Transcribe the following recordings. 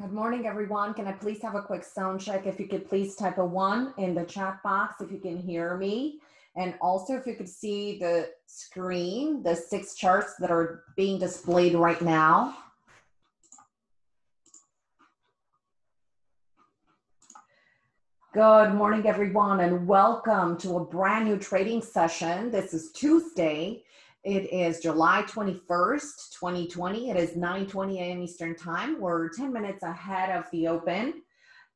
Good morning, everyone. Can I please have a quick sound check? If you could please type a one in the chat box if you can hear me. And also if you could see the screen, the six charts that are being displayed right now. Good morning, everyone, and welcome to a brand new trading session. This is Tuesday. It is July 21st, 2020. It is 9.20 a.m. Eastern Time. We're 10 minutes ahead of the open.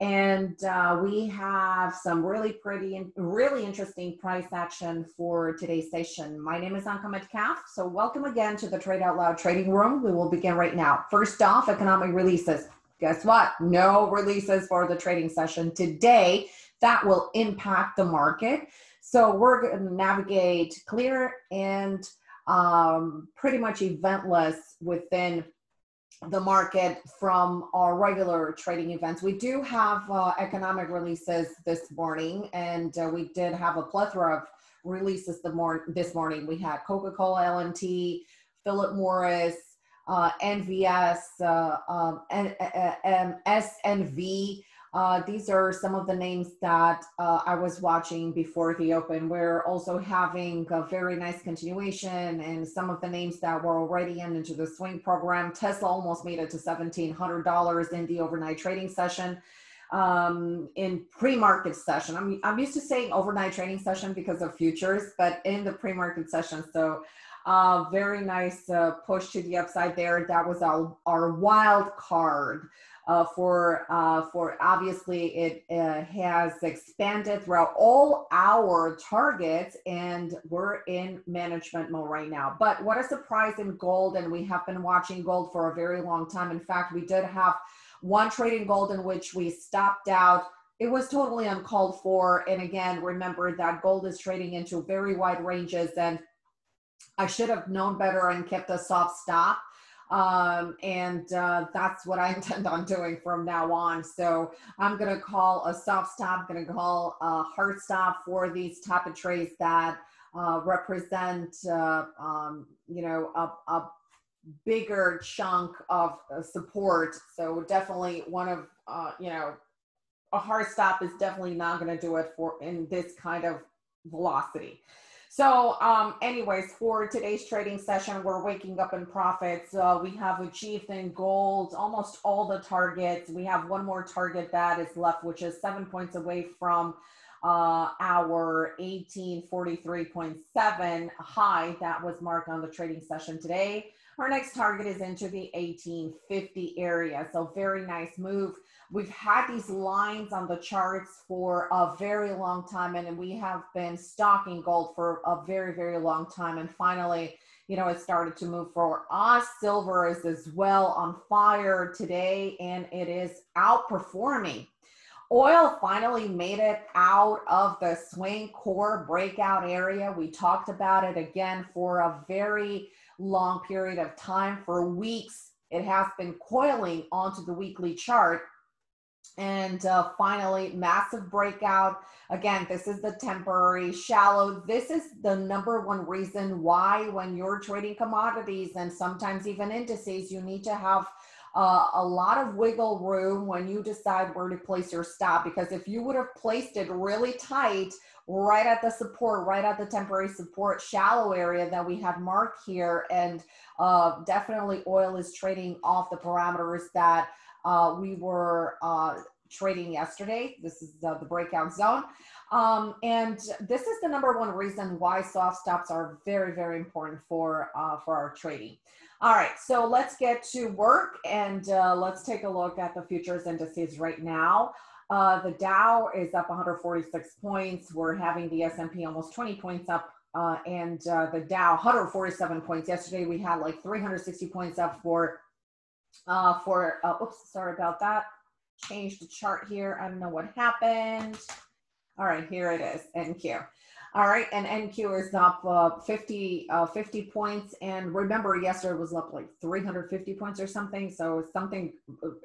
And uh, we have some really pretty and really interesting price action for today's session. My name is Anka Metcalf. So welcome again to the Trade Out Loud Trading Room. We will begin right now. First off, economic releases guess what? No releases for the trading session today. That will impact the market. So we're going to navigate clear and um, pretty much eventless within the market from our regular trading events. We do have uh, economic releases this morning, and uh, we did have a plethora of releases the mor- this morning. We had Coca-Cola, LMT, Philip Morris, uh, NVS, uh, um, and, uh, SNV. Uh, these are some of the names that uh, I was watching before the open. We're also having a very nice continuation and some of the names that were already in into the swing program. Tesla almost made it to $1,700 in the overnight trading session. Um, in pre-market session, I'm, I'm used to saying overnight trading session because of futures, but in the pre-market session. So uh, very nice uh, push to the upside there. That was our, our wild card. Uh, for uh, for obviously it uh, has expanded throughout all our targets and we're in management mode right now. But what a surprise in gold and we have been watching gold for a very long time. In fact we did have one trade in gold in which we stopped out. It was totally uncalled for and again remember that gold is trading into very wide ranges and I should have known better and kept a soft stop. Um, and uh, that's what I intend on doing from now on. So I'm going to call a soft stop, going to call a hard stop for these type of trades that uh, represent, uh, um, you know, a, a, bigger chunk of uh, support. So definitely one of, uh, you know, a hard stop is definitely not going to do it for in this kind of velocity. So, um, anyways, for today's trading session, we're waking up in profits. Uh, we have achieved in gold almost all the targets. We have one more target that is left, which is seven points away from uh, our 1843.7 high that was marked on the trading session today. Our next target is into the 1850 area. So, very nice move. We've had these lines on the charts for a very long time and we have been stocking gold for a very very long time. And finally you know it started to move for us. Silver is as well on fire today and it is outperforming. Oil finally made it out of the swing core breakout area. We talked about it again for a very long period of time for weeks it has been coiling onto the weekly chart and uh, finally, massive breakout. Again, this is the temporary shallow. This is the number one reason why, when you're trading commodities and sometimes even indices, you need to have uh, a lot of wiggle room when you decide where to place your stop. Because if you would have placed it really tight, right at the support, right at the temporary support shallow area that we have marked here, and uh, definitely oil is trading off the parameters that uh, we were uh, trading yesterday. This is the, the breakout zone. Um, and this is the number one reason why soft stops are very, very important for, uh, for our trading. All right, so let's get to work and uh, let's take a look at the futures indices right now. Uh, the Dow is up 146 points. We're having the S&P almost 20 points up uh, and uh, the Dow 147 points. Yesterday we had like 360 points up for uh, for, uh, oops, sorry about that. Change the chart here. I don't know what happened. All right, here it is, NQ. All right, and NQ is up uh, 50, uh, 50 points. And remember, yesterday was up like 350 points or something. So something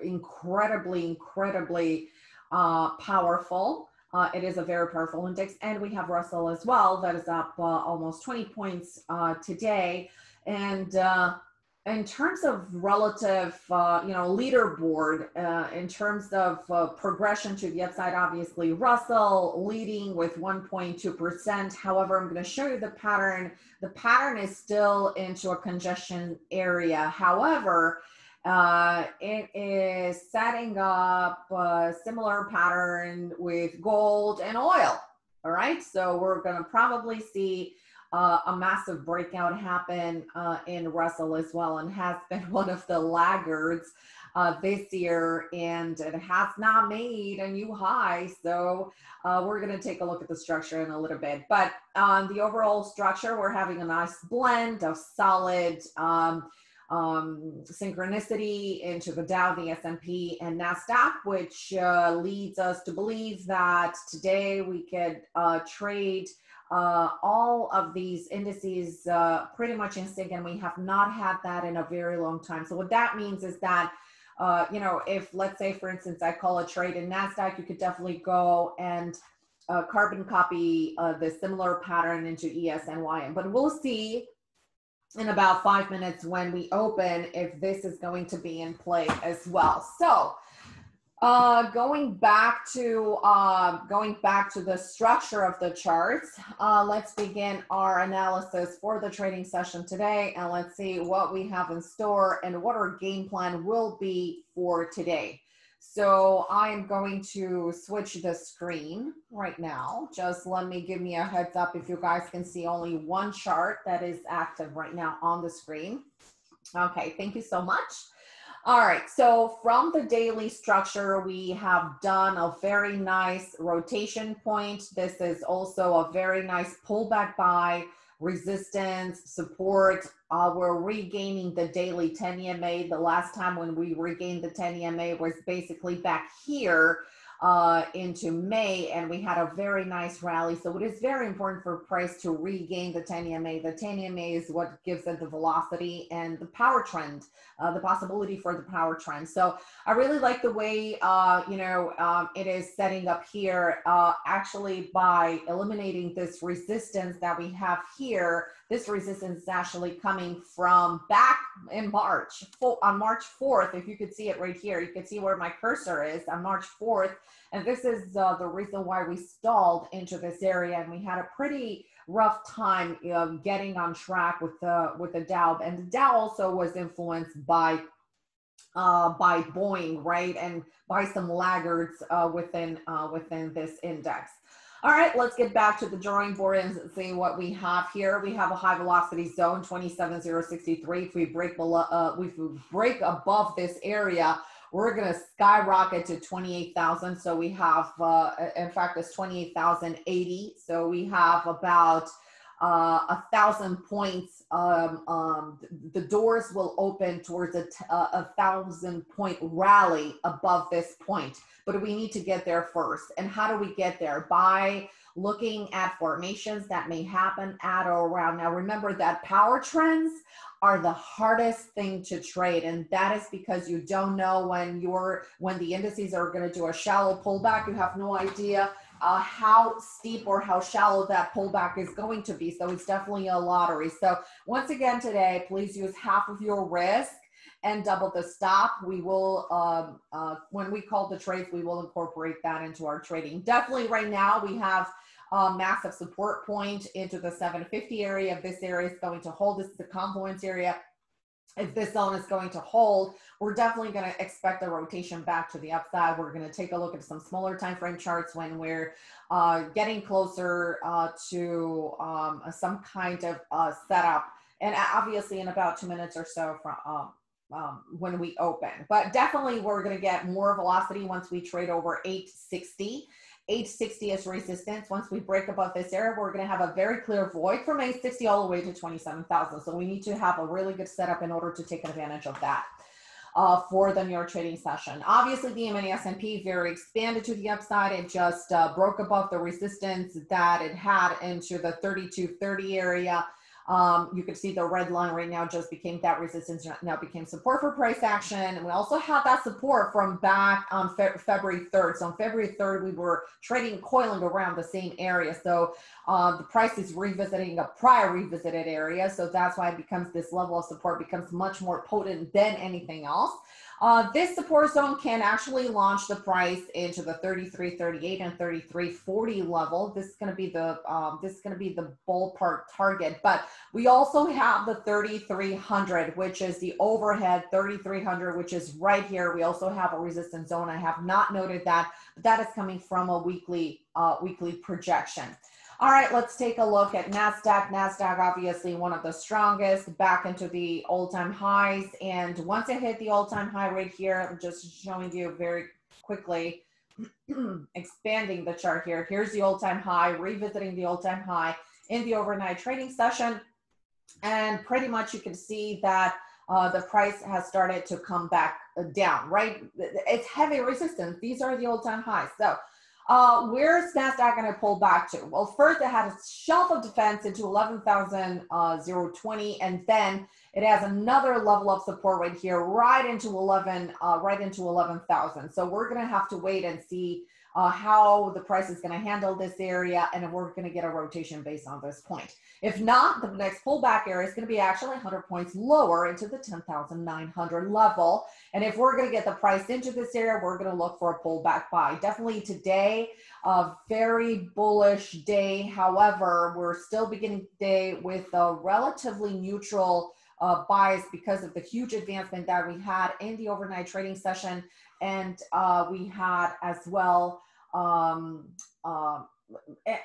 incredibly, incredibly uh, powerful. Uh, it is a very powerful index. And we have Russell as well that is up uh, almost 20 points uh, today. And uh, in terms of relative, uh, you know, leaderboard, uh, in terms of uh, progression to the upside, obviously Russell leading with 1.2%. However, I'm going to show you the pattern. The pattern is still into a congestion area. However, uh, it is setting up a similar pattern with gold and oil. All right, so we're going to probably see uh, a massive breakout happen uh, in Russell as well and has been one of the laggards uh, this year and it has not made a new high. So uh, we're going to take a look at the structure in a little bit. But on the overall structure, we're having a nice blend of solid um, um, synchronicity into the Dow, the S&P, and NASDAQ, which uh, leads us to believe that today we could uh, trade uh, all of these indices uh, pretty much in sync, and we have not had that in a very long time. So what that means is that, uh, you know, if let's say, for instance, I call a trade in NASDAQ, you could definitely go and uh, carbon copy uh, the similar pattern into ES and YM. But we'll see in about five minutes when we open if this is going to be in play as well. So uh, going back to uh, going back to the structure of the charts, uh, let's begin our analysis for the trading session today, and let's see what we have in store and what our game plan will be for today. So I am going to switch the screen right now. Just let me give me a heads up if you guys can see only one chart that is active right now on the screen. Okay, thank you so much. All right, so from the daily structure, we have done a very nice rotation point. This is also a very nice pullback buy, resistance, support. Uh, we're regaining the daily 10 EMA. The last time when we regained the 10 EMA was basically back here uh, into May, and we had a very nice rally. So it is very important for price to regain the 10 EMA. The 10 EMA is what gives it the velocity and the power trend, uh, the possibility for the power trend. So I really like the way, uh, you know, um, it is setting up here, uh, actually by eliminating this resistance that we have here, this resistance is actually coming from back in March, on March 4th. If you could see it right here, you can see where my cursor is on March 4th. And this is uh, the reason why we stalled into this area. And we had a pretty rough time getting on track with the, with the Dow. And the Dow also was influenced by uh, by Boeing, right, and by some laggards uh, within uh, within this index. All right, let's get back to the drawing board and see what we have here. We have a high velocity zone, 27063. If we break below, uh, if we break above this area, we're going to skyrocket to 28,000. So we have, uh, in fact, it's 28,080. So we have about uh, a thousand points. Um, um, the doors will open towards a, a thousand point rally above this point but we need to get there first. And how do we get there? By looking at formations that may happen at or around. Now, remember that power trends are the hardest thing to trade and that is because you don't know when you're when the indices are going to do a shallow pullback you have no idea uh, how steep or how shallow that pullback is going to be so it's definitely a lottery so once again today please use half of your risk and double the stop. We will, um, uh, when we call the trades, we will incorporate that into our trading. Definitely right now we have a massive support point into the 750 area. This area is going to hold, this is the confluence area. If this zone is going to hold, we're definitely going to expect a rotation back to the upside. We're going to take a look at some smaller time frame charts when we're uh, getting closer uh, to um, some kind of uh, setup. And obviously in about two minutes or so from, um, um, when we open. But definitely we're going to get more velocity once we trade over 860. 860 is resistance. Once we break above this area, we're going to have a very clear void from 860 all the way to 27,000. So we need to have a really good setup in order to take advantage of that. Uh, for the New trading session. Obviously, the S&P very expanded to the upside. It just uh, broke above the resistance that it had into the 3230 area. Um, you can see the red line right now just became that resistance now became support for price action. And we also have that support from back on Fe February 3rd. So on February 3rd, we were trading coiling around the same area. So uh, the price is revisiting a prior revisited area. So that's why it becomes this level of support becomes much more potent than anything else. Uh, this support zone can actually launch the price into the 33.38 and 33.40 level. This is going to be the um, this is going to be the ballpark target. But we also have the 3300, which is the overhead 3300, which is right here. We also have a resistance zone. I have not noted that, but that is coming from a weekly uh, weekly projection. All right, let's take a look at NASDAQ. NASDAQ, obviously one of the strongest, back into the all-time highs. And once it hit the all-time high right here, I'm just showing you very quickly, expanding the chart here. Here's the all-time high, revisiting the all-time high in the overnight trading session. And pretty much you can see that uh, the price has started to come back down, right? It's heavy resistance. These are the all-time highs. So uh, where's NASDAQ going to pull back to? Well, first it had a shelf of defense into 11,020, uh, and then it has another level of support right here, right into 11, uh, right into 11,000. So we're going to have to wait and see uh, how the price is going to handle this area, and if we're going to get a rotation based on this point. If not, the next pullback area is going to be actually 100 points lower into the 10,900 level. And if we're going to get the price into this area, we're going to look for a pullback buy. Definitely today, a very bullish day. However, we're still beginning day with a relatively neutral uh, bias because of the huge advancement that we had in the overnight trading session and uh, we had as well um, uh,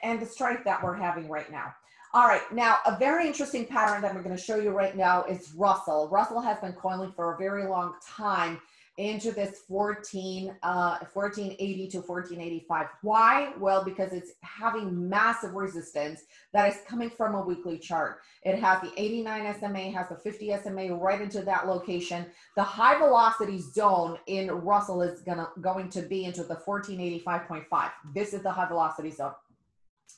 and the strike that we're having right now. All right, now a very interesting pattern that I'm going to show you right now is Russell. Russell has been coiling for a very long time into this 14, uh, 1480 to 1485. Why? Well, because it's having massive resistance that is coming from a weekly chart. It has the 89 SMA, has the 50 SMA right into that location. The high velocity zone in Russell is gonna going to be into the 1485.5. This is the high velocity zone.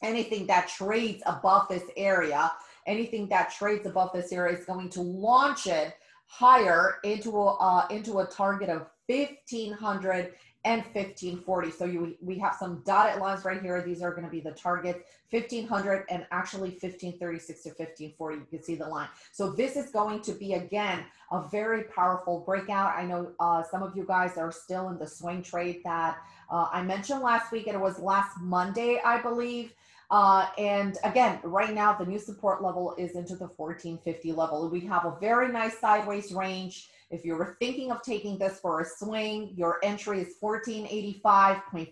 Anything that trades above this area, anything that trades above this area is going to launch it higher into a, uh, into a target of 1500 and 1540. So you, we have some dotted lines right here. These are going to be the targets 1500 and actually 1536 to 1540. You can see the line. So this is going to be again a very powerful breakout. I know uh, some of you guys are still in the swing trade that uh, I mentioned last week. It was last Monday, I believe. Uh, and again, right now the new support level is into the 1450 level. We have a very nice sideways range. If you were thinking of taking this for a swing, your entry is 1485.5,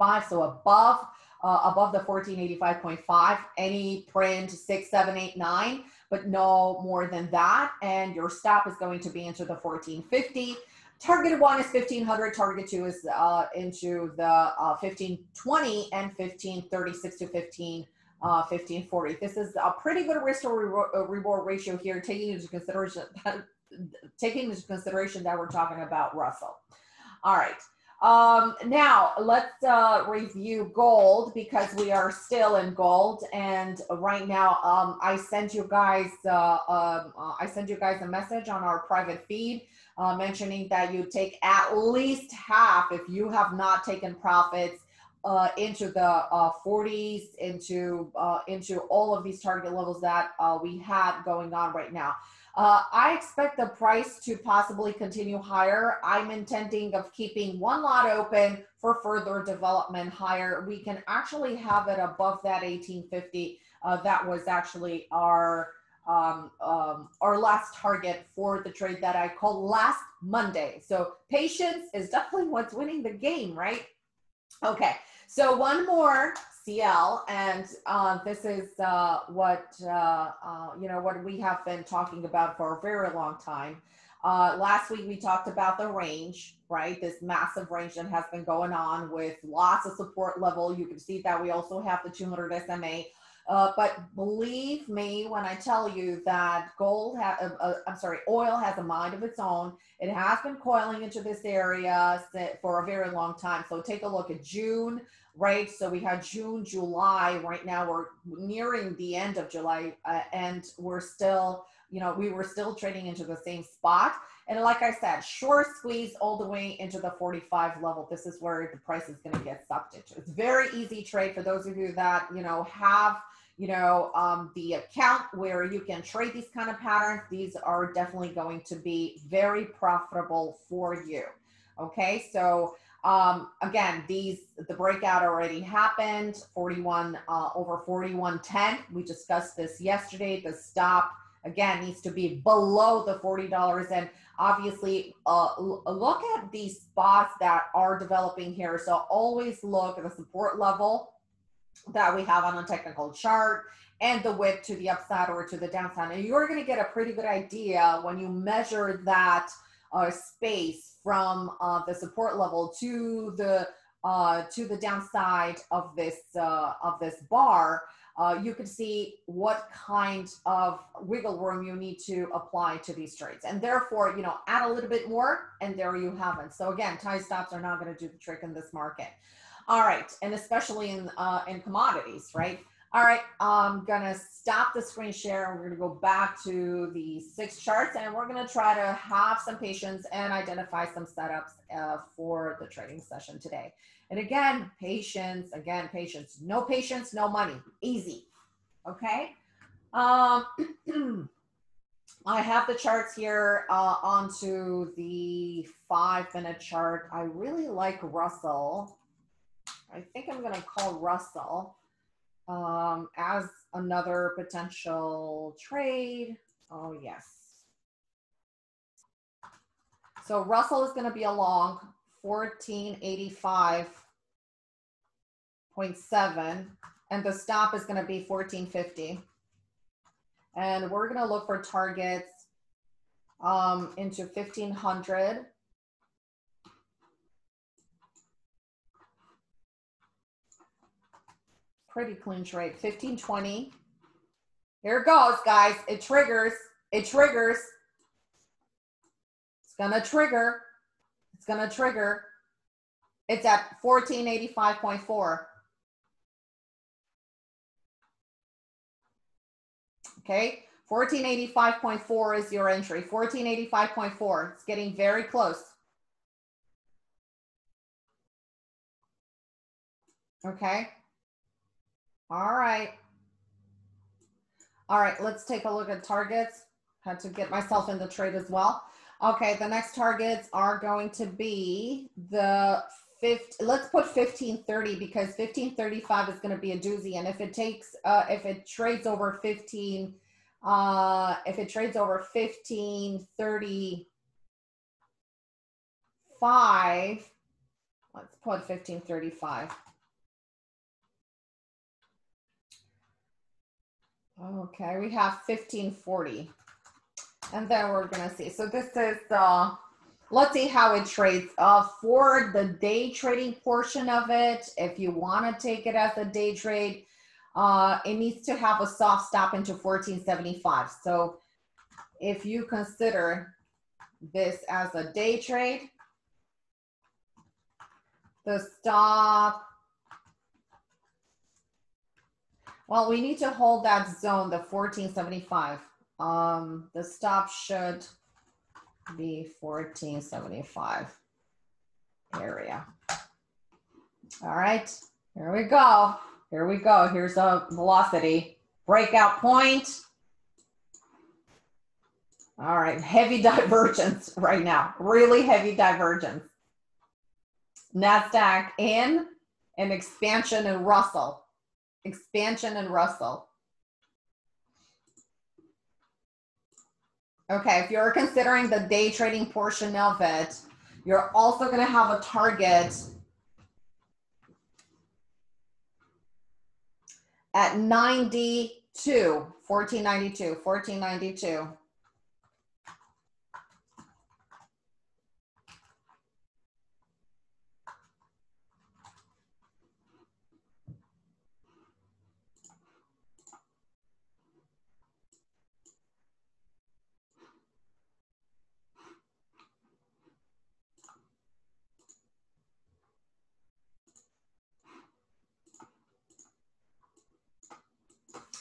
uh, so above uh, above the 1485.5. Any print six, seven, eight, nine, but no more than that. And your stop is going to be into the 1450. Target one is 1500, target two is uh, into the uh, 1520 and 1536 to 15, uh, 1540. This is a pretty good risk to uh, reward ratio here, taking into consideration that, taking into consideration that we're talking about Russell. All right. Um, now let's uh, review gold because we are still in gold. And right now, um, I sent you guys, uh, um, uh, I sent you guys a message on our private feed uh, mentioning that you take at least half if you have not taken profits uh, into the uh, 40s, into uh, into all of these target levels that uh, we have going on right now. Uh, I expect the price to possibly continue higher. I'm intending of keeping one lot open for further development higher. We can actually have it above that 1850. that was actually our um, um, our last target for the trade that I call last Monday. So patience is definitely what's winning the game, right? Okay, so one more CL, and uh, this is uh, what uh, uh, you know what we have been talking about for a very long time. Uh, last week we talked about the range, right? This massive range that has been going on with lots of support level. You can see that we also have the 200 SMA Uh, but believe me when I tell you that gold, ha- uh, uh, I'm sorry, oil has a mind of its own. It has been coiling into this area for a very long time. So take a look at June, right? So we had June, July. Right now we're nearing the end of July, uh, and we're still, you know, we were still trading into the same spot. And like I said, short squeeze all the way into the 45 level. This is where the price is going to get sucked into. It's very easy trade for those of you that, you know, have, you know, um, the account where you can trade these kind of patterns. These are definitely going to be very profitable for you. Okay. So, um, again, these, the breakout already happened 41 uh, over 41.10. We discussed this yesterday. The stop again needs to be below the $40 and obviously uh, look at these spots that are developing here. So always look at the support level that we have on a technical chart and the width to the upside or to the downside. And you're going to get a pretty good idea when you measure that uh, space from uh, the support level to the uh, to the downside of this uh, of this bar uh, you can see what kind of wiggle room you need to apply to these trades. And therefore, you know, add a little bit more and there you have it. So again, tie stops are not going to do the trick in this market. All right. And especially in, uh, in commodities, right? All right, I'm gonna stop the screen share we're gonna go back to the six charts and we're gonna try to have some patience and identify some setups uh, for the trading session today. And again, patience, again, patience. No patience, no money. Easy. Okay. Um, I have the charts here uh, onto the five minute chart. I really like Russell. I think I'm going to call Russell um, as another potential trade. Oh, yes. So Russell is going to be along 1485.7 and the stop is going to be 1450. And we're going to look for targets um, into 1500. Pretty clean trade. 1520. Here it goes, guys. It triggers. It triggers. It's going to trigger. It's going to trigger. It's at 1485.4. Okay, 1485.4 is your entry. 1485.4. It's getting very close. Okay. All right. All right, let's take a look at targets. Had to get myself in the trade as well. Okay, the next targets are going to be the 50, let's put 1530 because 1535 is going to be a doozy. And if it takes, uh, if it trades over 15, uh, if it trades over 1535, let's put 1535. Okay, we have 1540. And then we're gonna see. So this is, uh, let's see how it trades. Uh, for the day trading portion of it, if you wanna take it as a day trade, uh, it needs to have a soft stop into 1475. So if you consider this as a day trade, the stop Well, we need to hold that zone, the 1475. Um, the stop should be 1475 area. All right, here we go. Here we go. Here's a velocity. Breakout point. All right, heavy divergence right now. Really heavy divergence. NASDAQ in, an expansion in Russell expansion and Russell. Okay, if you're considering the day trading portion of it, you're also going to have a target at 92, 1492, 1492.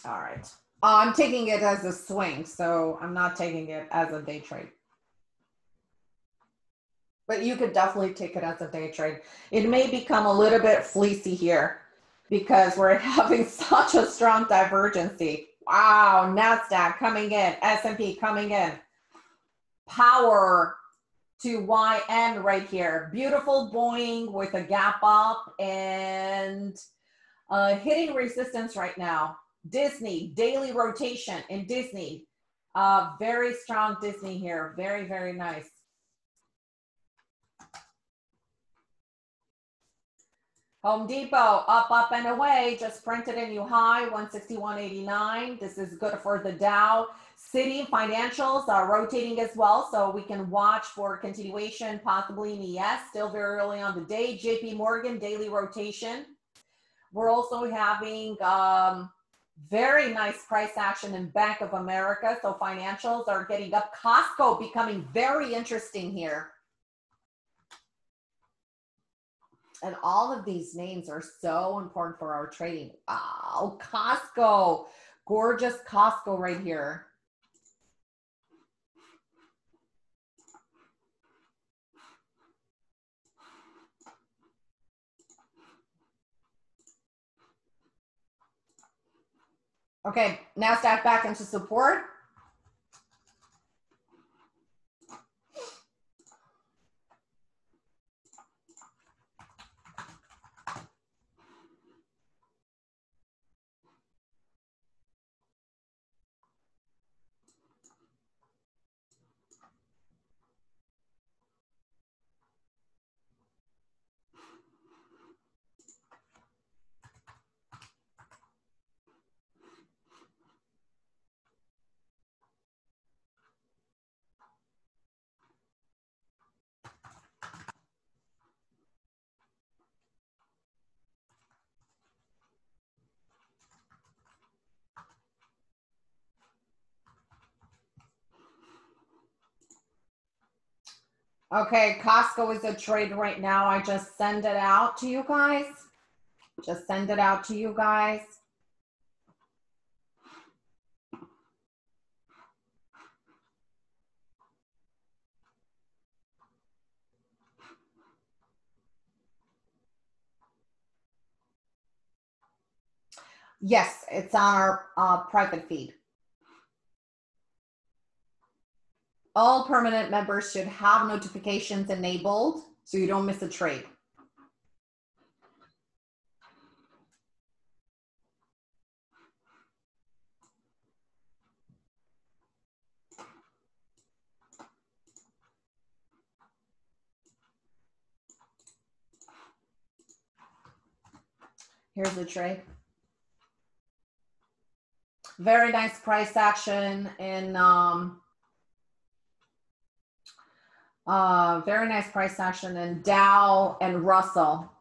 All right. Uh, I'm taking it as a swing, so I'm not taking it as a day trade. But you could definitely take it as a day trade. It may become a little bit fleecy here because we're having such a strong divergency. Wow, NASDAQ coming in, S&P coming in. Power to YM right here. Beautiful Boeing with a gap up and uh, hitting resistance right now. Disney, daily rotation in Disney. Uh, very strong Disney here. Very, very nice. Home Depot up, up and away. Just printed a new high, 161.89. This is good for the Dow. Citi financials are rotating as well, so we can watch for continuation, possibly in ES. Still very early on the day. JP Morgan daily rotation. We're also having um, very nice price action in Bank of America. So financials are getting up. Costco becoming very interesting here. And all of these names are so important for our trading. Wow, Costco, gorgeous Costco right here. Okay, NASDAQ back into support. Okay, Costco is a trade right now. I just send it out to you guys. Just send it out to you guys. Yes, it's on our uh, private feed. All permanent members should have notifications enabled so you don't miss a trade. Here's the trade. Very nice price action in um, uh, very nice price action in Dow and Russell.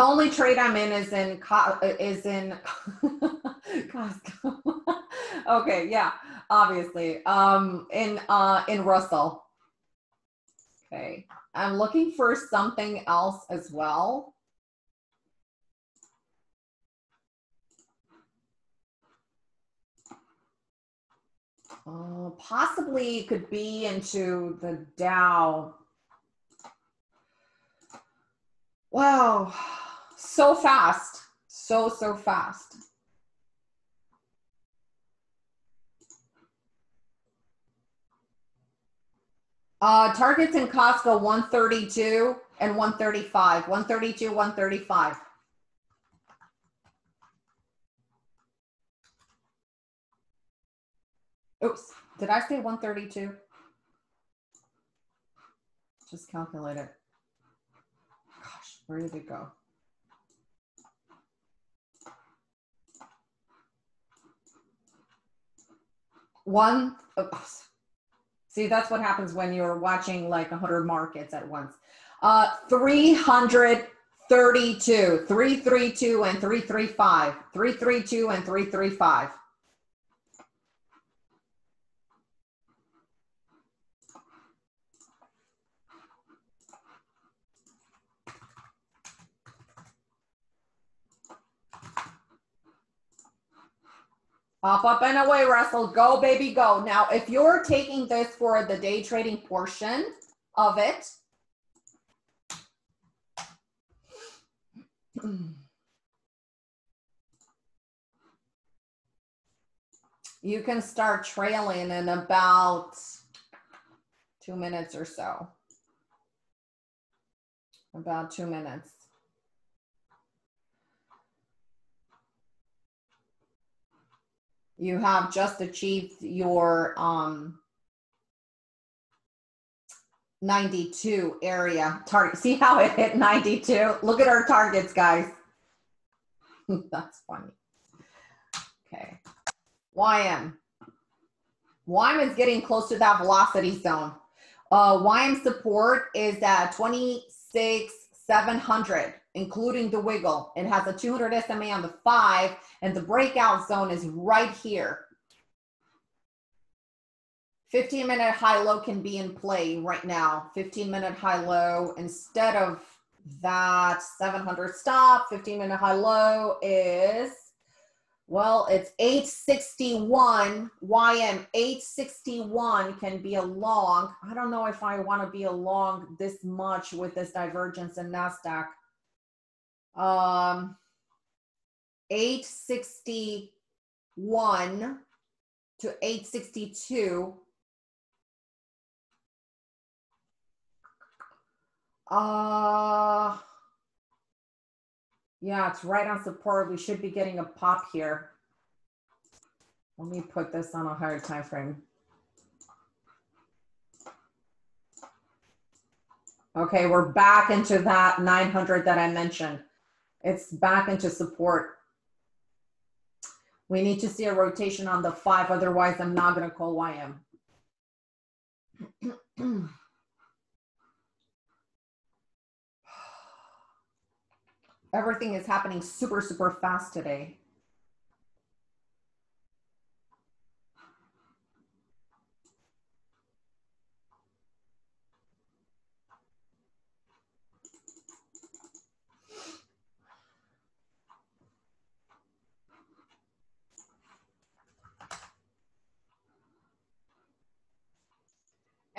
The only trade I'm in is in is in Costco. okay, yeah, obviously. Um, in uh, in Russell. Okay, I'm looking for something else as well. Uh, possibly could be into the Dow. Wow so fast, so, so fast. Uh, targets in Costco 132 and 135, 132, 135. Oops, did I say 132? Just calculate it. Gosh, where did it go? One, oh, see, that's what happens when you're watching like 100 markets at once. Uh, 332, 332 and 335, 332 and 335. Up, up, and away, Russell. Go, baby, go. Now, if you're taking this for the day trading portion of it, you can start trailing in about two minutes or so. About two minutes. You have just achieved your um, 92 area target. See how it hit 92? Look at our targets, guys. That's funny. Okay. YM. YM is getting close to that velocity zone. Uh, YM support is at 26, 700 including the wiggle. It has a 200 SMA on the five, and the breakout zone is right here. 15 minute high low can be in play right now. 15 minute high low instead of that 700 stop, 15 minute high low is, well, it's 861. YM 861 can be a long. I don't know if I want to be a long this much with this divergence in NASDAQ um, 861 to 862. Uh, yeah, it's right on support. We should be getting a pop here. Let me put this on a higher time frame. Okay, we're back into that 900 that I mentioned. It's back into support. We need to see a rotation on the five, otherwise I'm not gonna call YM. Everything is happening super, super fast today.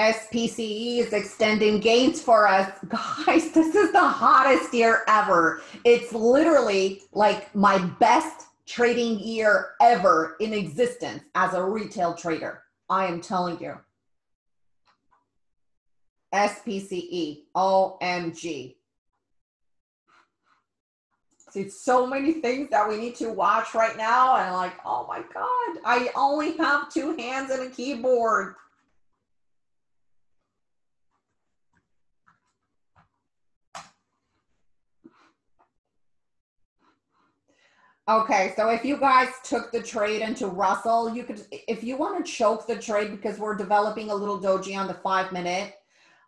SPCE is extending gains for us. Guys, this is the hottest year ever. It's literally like my best trading year ever in existence as a retail trader. I am telling you. SPCE, OMG. See, so many things that we need to watch right now. And like, oh my God, I only have two hands and a keyboard. Okay, so if you guys took the trade into Russell, you could, if you want to choke the trade because we're developing a little doji on the five minute.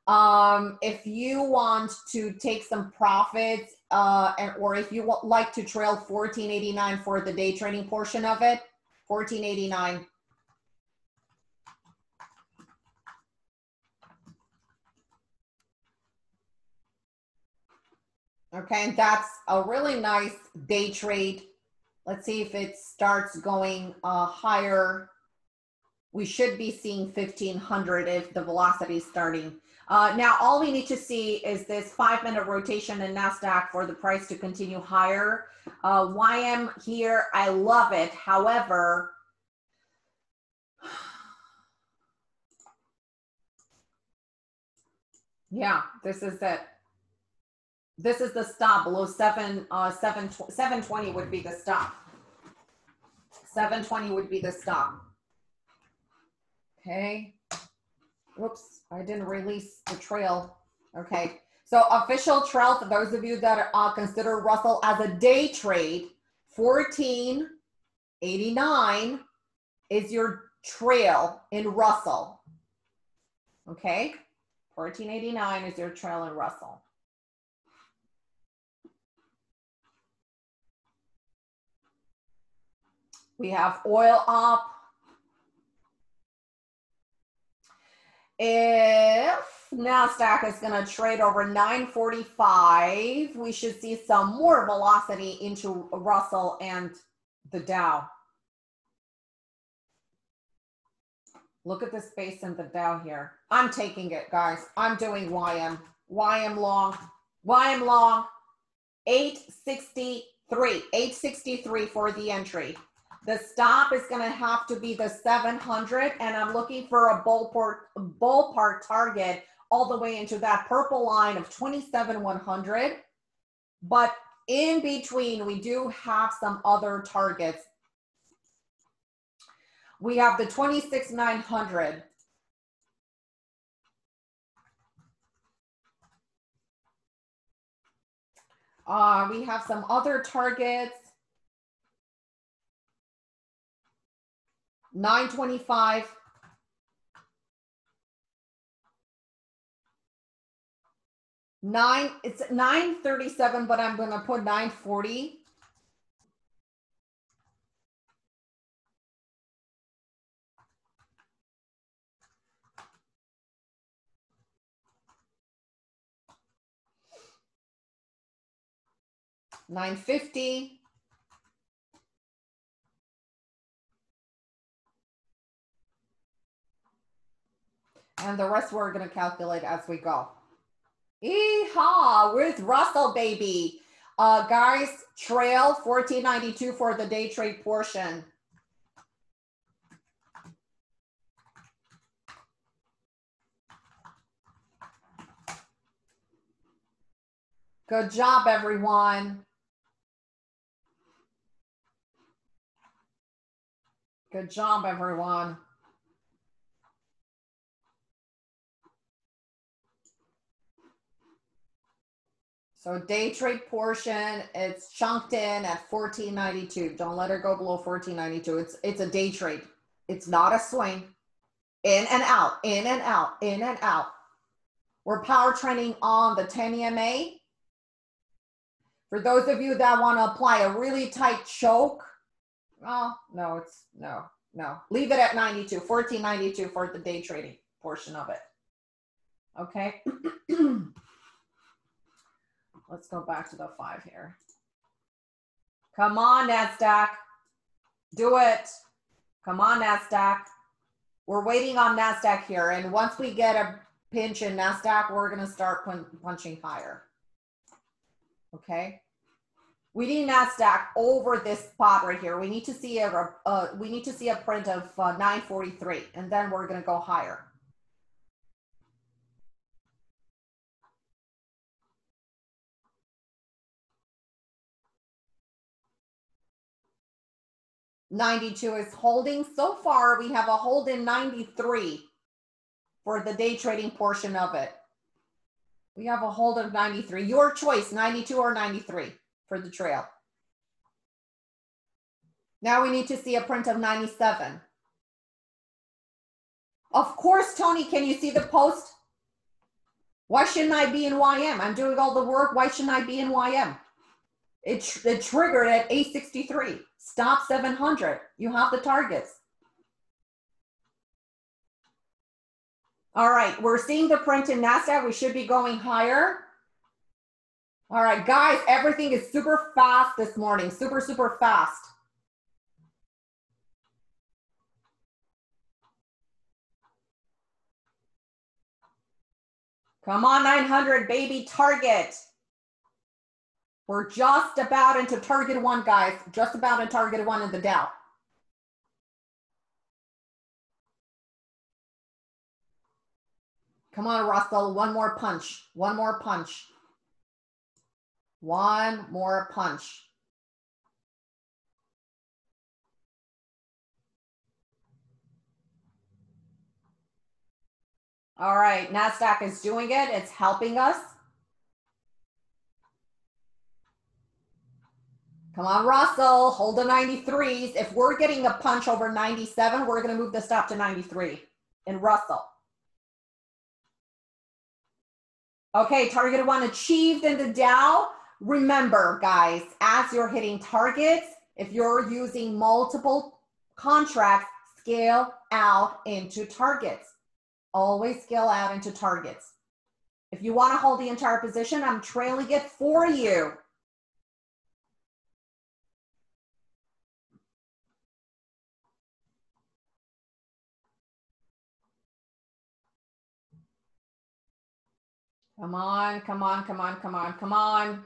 Um, if you want to take some profits, uh, and, or if you want, like to trail 1489 for the day trading portion of it, 1489. Okay, and that's a really nice day trade Let's see if it starts going uh, higher. We should be seeing 1500 if the velocity is starting. Uh, now, all we need to see is this five minute rotation in NASDAQ for the price to continue higher. Uh, YM here, I love it. However, yeah, this is it. This is the stop below seven, uh, seven, 720 would be the stop. 720 would be the stop. Okay. Whoops, I didn't release the trail. Okay. So official trail for those of you that uh, consider Russell as a day trade, 1489 is your trail in Russell. Okay. 1489 is your trail in Russell. We have oil up. If NASDAQ is going to trade over 945, we should see some more velocity into Russell and the Dow. Look at the space in the Dow here. I'm taking it, guys. I'm doing YM. YM long. YM long. 863. 863 for the entry. The stop is going to have to be the 700, and I'm looking for a ballpark, ballpark target all the way into that purple line of 27,100. But in between, we do have some other targets. We have the 26,900. Uh, we have some other targets. 925 nine it's 937 but i'm going to put 940 950 And the rest we're going to calculate as we go. Yeehaw, with Russell, baby. Uh, guys, trail 1492 for the day trade portion. Good job, everyone. Good job, everyone. So day trade portion, it's chunked in at 1492. Don't let her go below 1492. It's it's a day trade. It's not a swing. In and out, in and out, in and out. We're power training on the 10 EMA. For those of you that want to apply a really tight choke, oh, no, it's no, no. Leave it at 92, 1492 for the day trading portion of it. Okay. Let's go back to the five here. Come on, NASDAQ. Do it. Come on, NASDAQ. We're waiting on NASDAQ here. And once we get a pinch in NASDAQ, we're going to start punching higher. Okay. We need NASDAQ over this spot right here. We need to see a, uh, we need to see a print of uh, 943 and then we're going to go higher. 92 is holding. So far, we have a hold in 93 for the day trading portion of it. We have a hold of 93. Your choice, 92 or 93 for the trail. Now we need to see a print of 97. Of course, Tony, can you see the post? Why shouldn't I be in YM? I'm doing all the work. Why shouldn't I be in YM? It, tr it triggered at 863. Stop 700. You have the targets. All right, we're seeing the print in NASDAQ. We should be going higher. All right, guys, everything is super fast this morning. Super, super fast. Come on, 900, baby, target. We're just about into target one, guys. Just about in target one in the Dow. Come on, Russell. One more punch. One more punch. One more punch. All right, NASDAQ is doing it. It's helping us. Come on, Russell, hold the 93s. If we're getting a punch over 97, we're going to move the stop to 93 in Russell. Okay, target one achieved in the Dow. Remember, guys, as you're hitting targets, if you're using multiple contracts, scale out into targets. Always scale out into targets. If you want to hold the entire position, I'm trailing it for you. Come on, come on, come on, come on, come on.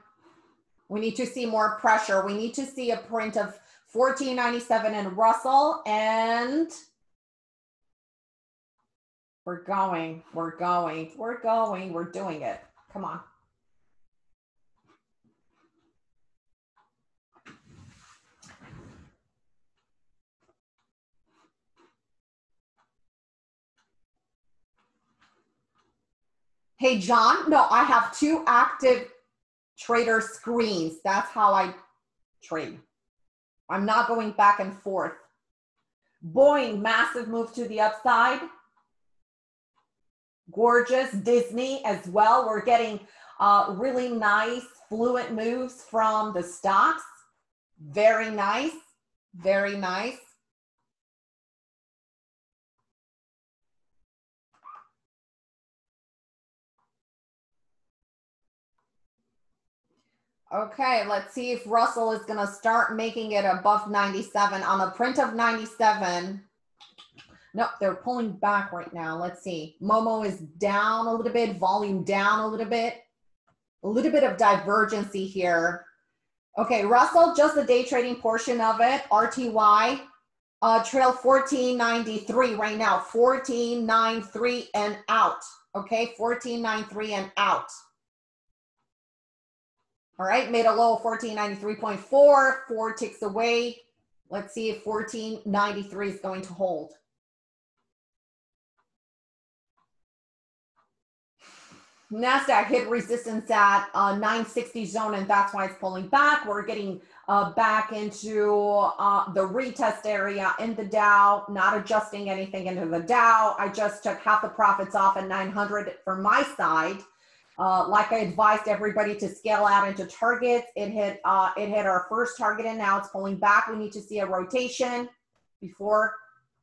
We need to see more pressure. We need to see a print of 1497 in Russell and we're going, we're going, we're going, we're doing it. Come on. Hey, John, no, I have two active trader screens. That's how I trade. I'm not going back and forth. Boeing, massive move to the upside. Gorgeous. Disney as well. We're getting uh, really nice, fluent moves from the stocks. Very nice. Very nice. Okay, let's see if Russell is going to start making it above 97 on a print of 97. Nope, they're pulling back right now. Let's see. Momo is down a little bit, volume down a little bit. A little bit of divergency here. Okay, Russell, just the day trading portion of it. RTY, uh, trail 1493 right now. 1493 and out. Okay, 1493 and out. All right, made a low of 1493.4, four ticks away. Let's see if 1493 is going to hold. NASDAQ hit resistance at uh, 960 zone, and that's why it's pulling back. We're getting uh, back into uh, the retest area in the Dow, not adjusting anything into the Dow. I just took half the profits off at 900 for my side. Uh, like I advised everybody to scale out into targets. It hit uh, it hit our first target and now it's pulling back. We need to see a rotation before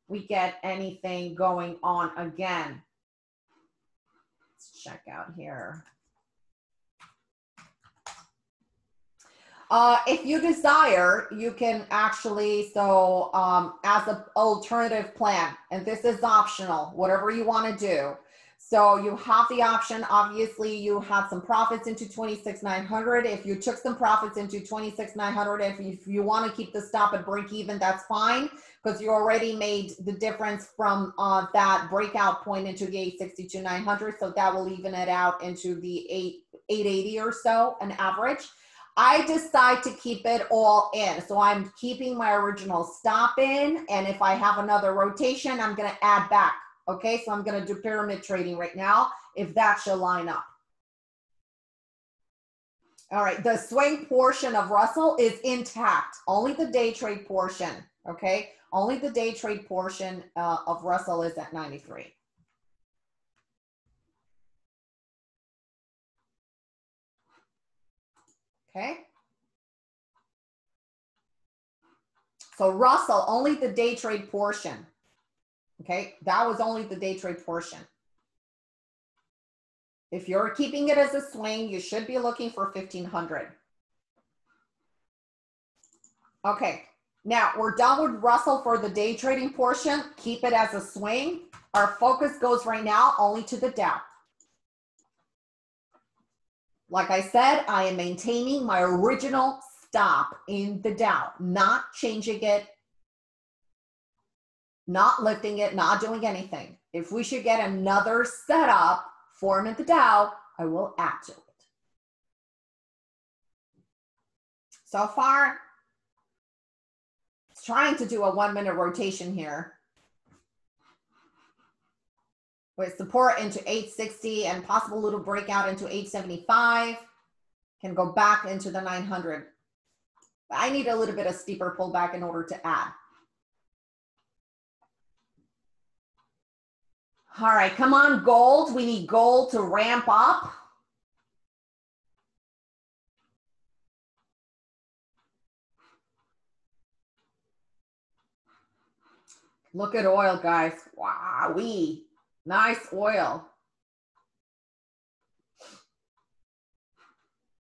we get anything going on again. Let's check out here. Uh, if you desire, you can actually, so um, as an alternative plan, and this is optional, whatever you want to do, so you have the option. Obviously, you had some profits into 26,900. If you took some profits into 26,900, if you, if you want to keep the stop at break even, that's fine because you already made the difference from uh, that breakout point into the 862,900. So that will even it out into the 8, 880 or so, an average. I decide to keep it all in. So I'm keeping my original stop in. And if I have another rotation, I'm going to add back Okay, so I'm going to do pyramid trading right now if that should line up. All right, the swing portion of Russell is intact. Only the day trade portion, okay? Only the day trade portion uh, of Russell is at 93. Okay. So Russell, only the day trade portion. Okay, that was only the day trade portion. If you're keeping it as a swing, you should be looking for 1500. Okay, now we're done with Russell for the day trading portion. Keep it as a swing. Our focus goes right now only to the Dow. Like I said, I am maintaining my original stop in the Dow, not changing it, not lifting it, not doing anything. If we should get another setup form at the Dow, I will add to it. So far, trying to do a one minute rotation here. with support into 860 and possible little breakout into 875 can go back into the 900 i need a little bit of steeper pullback in order to add all right come on gold we need gold to ramp up Look at oil, guys. Wow, we nice oil.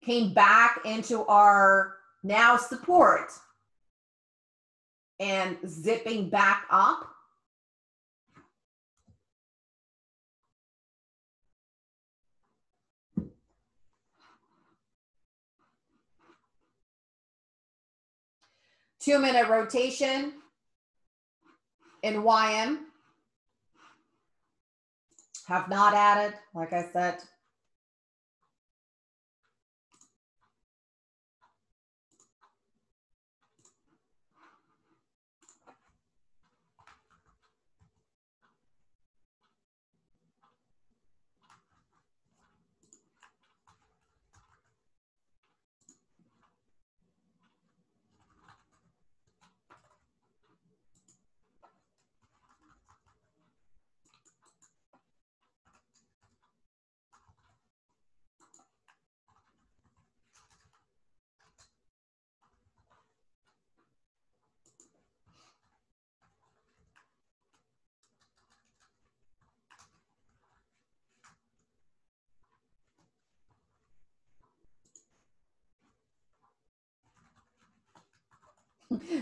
Came back into our now support and zipping back up. Two minute rotation in YM have not added, like I said,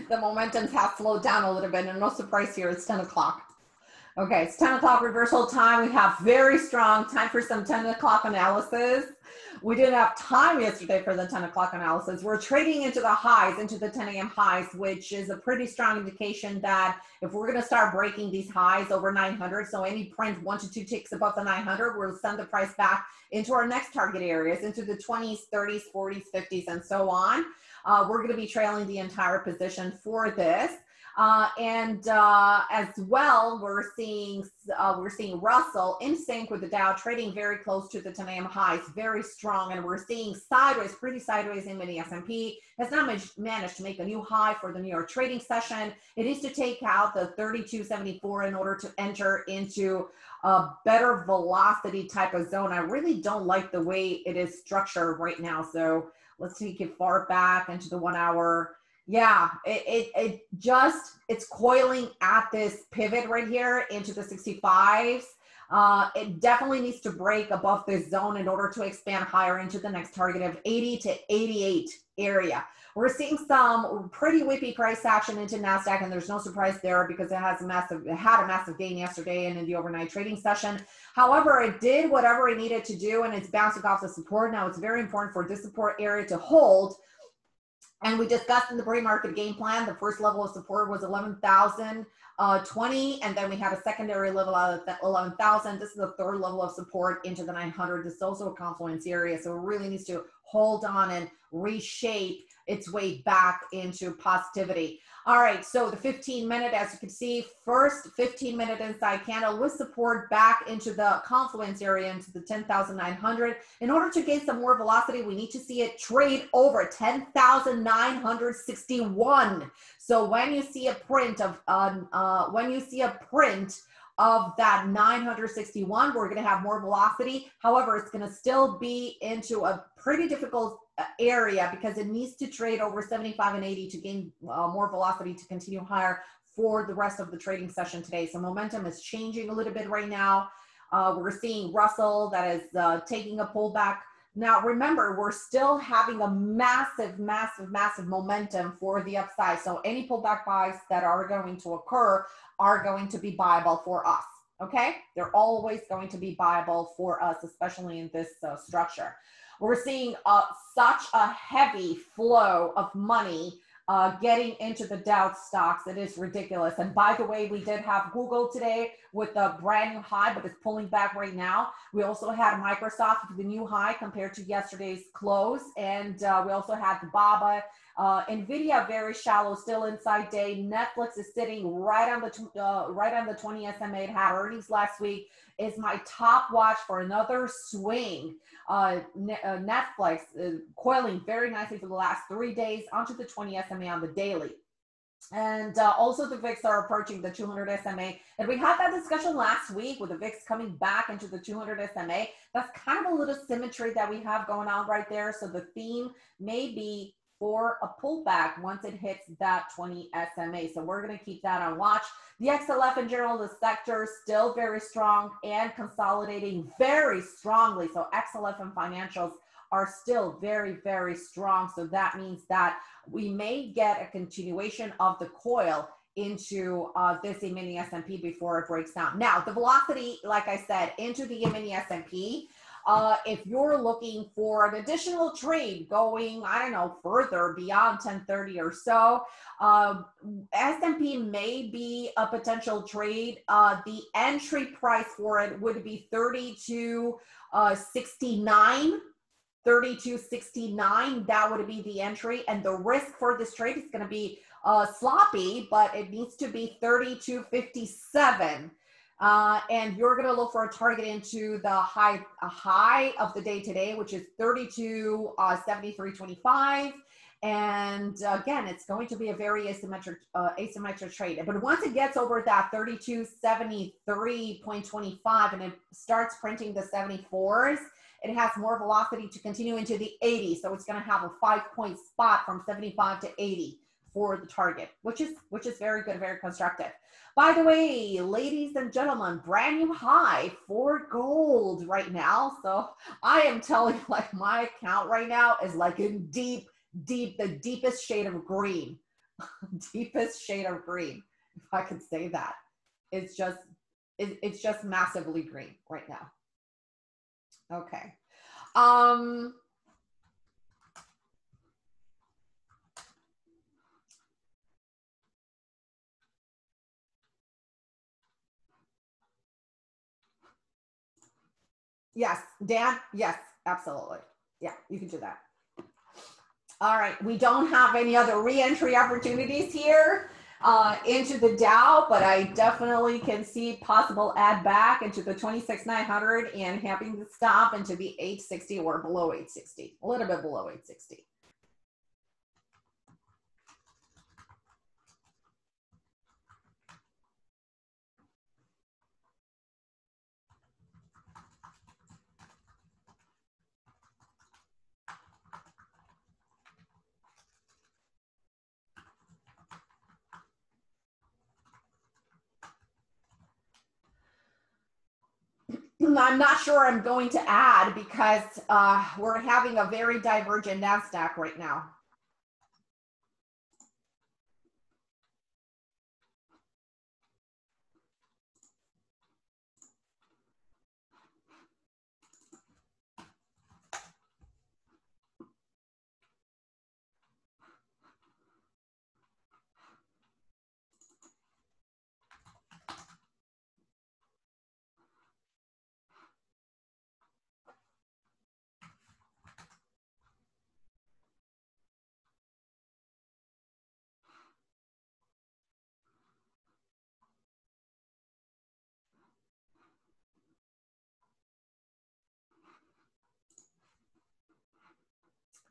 the momentum has slowed down a little bit and no surprise here it's 10 o'clock. Okay it's 10 o'clock reversal time. We have very strong time for some 10 o'clock analysis. We didn't have time yesterday for the 10 o'clock analysis. We're trading into the highs into the 10 a.m highs which is a pretty strong indication that if we're going to start breaking these highs over 900 so any print one to two ticks above the 900 we'll send the price back into our next target areas into the 20s 30s 40s 50s and so on uh, we're going to be trailing the entire position for this. Uh, and uh, as well, we're seeing uh, we're seeing Russell in sync with the Dow trading very close to the 10 a.m. highs, very strong, and we're seeing sideways, pretty sideways in mini S&P has not managed to make a new high for the New York trading session. It is to take out the 32.74 in order to enter into a better velocity type of zone. I really don't like the way it is structured right now, so let's take it far back into the one hour. Yeah, it, it, it just, it's coiling at this pivot right here into the 65s. Uh, it definitely needs to break above this zone in order to expand higher into the next target of 80 to 88 area. We're seeing some pretty whippy price action into Nasdaq, and there's no surprise there because it has a massive, it had a massive gain yesterday and in the overnight trading session. However, it did whatever it needed to do, and it's bouncing off the support. Now, it's very important for this support area to hold. And we discussed in the pre-market game plan, the first level of support was 11,020, uh, and then we had a secondary level of 11,000. This is the third level of support into the 900. This is also a confluence area, so it really needs to hold on and reshape its way back into positivity. All right, so the 15 minute, as you can see, first 15 minute inside candle with support back into the confluence area into the 10,900. In order to gain some more velocity, we need to see it trade over 10,961. So when you see a print of, uh, uh, when you see a print of that 961, we're going to have more velocity. However, it's going to still be into a pretty difficult area because it needs to trade over 75 and 80 to gain uh, more velocity to continue higher for the rest of the trading session today. So momentum is changing a little bit right now. Uh, we're seeing Russell that is uh, taking a pullback. Now, remember, we're still having a massive, massive, massive momentum for the upside. So any pullback buys that are going to occur are going to be buyable for us. Okay, they're always going to be buyable for us, especially in this uh, structure. We're seeing uh, such a heavy flow of money uh, getting into the Dow stocks. It is ridiculous. And by the way, we did have Google today with a brand new high, but it's pulling back right now. We also had Microsoft with the new high compared to yesterday's close. And uh, we also had BABA. Uh, Nvidia very shallow, still inside day. Netflix is sitting right on the uh, right on the 20 SMA. It had earnings last week. Is my top watch for another swing. Uh, uh Netflix uh, coiling very nicely for the last three days onto the 20 SMA on the daily. And uh, also the VIX are approaching the 200 SMA. And we had that discussion last week with the VIX coming back into the 200 SMA. That's kind of a little symmetry that we have going on right there. So the theme may be for a pullback once it hits that 20 SMA. So we're going to keep that on watch. The XLF in general, the sector is still very strong and consolidating very strongly. So XLF and financials are still very, very strong. So that means that we may get a continuation of the coil into uh, this E-mini S&P before it breaks down. Now, the velocity, like I said, into the E-mini S&P uh, if you're looking for an additional trade going, I don't know, further beyond 1030 or so, uh, S&P may be a potential trade. Uh, the entry price for it would be 32 uh, 69. 32.69 that would be the entry and the risk for this trade is going to be uh, sloppy but it needs to be 32.57 uh, and you're going to look for a target into the high high of the day today, which is 32 uh, 73.25. And again, it's going to be a very asymmetric uh, asymmetric trade. But once it gets over that 32.73.25 and it starts printing the 74s, it has more velocity to continue into the 80. So it's going to have a five point spot from 75 to 80 for the target, which is which is very good, very constructive. By the way, ladies and gentlemen, brand new high for gold right now. So I am telling you, like my account right now is like in deep, deep, the deepest shade of green, deepest shade of green, if I could say that. It's just, it, it's just massively green right now. Okay. Um, Yes, Dan. Yes, absolutely. Yeah, you can do that. All right, we don't have any other reentry opportunities here uh, into the Dow, but I definitely can see possible add back into the 26,900 and having to stop into the 860 or below 860, a little bit below 860. I'm not sure I'm going to add because uh, we're having a very divergent NASDAQ right now.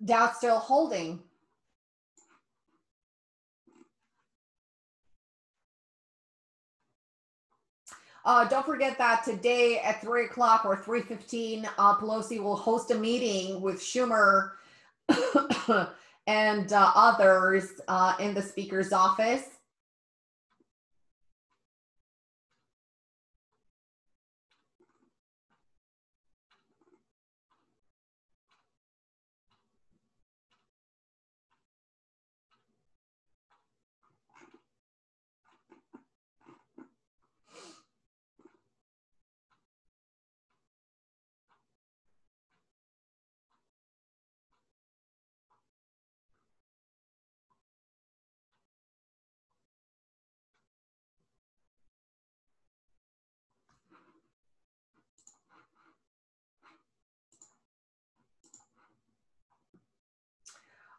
Dow still holding. Uh, don't forget that today at three o'clock or three fifteen, uh, Pelosi will host a meeting with Schumer and uh, others uh, in the speaker's office.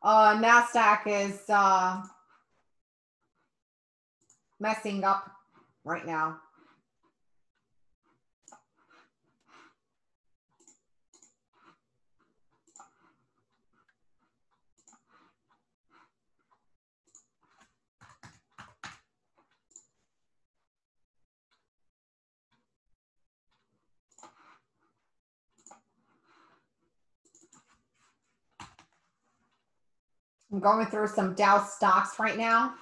Uh, NASDAQ is uh, messing up right now. I'm going through some Dow stocks right now.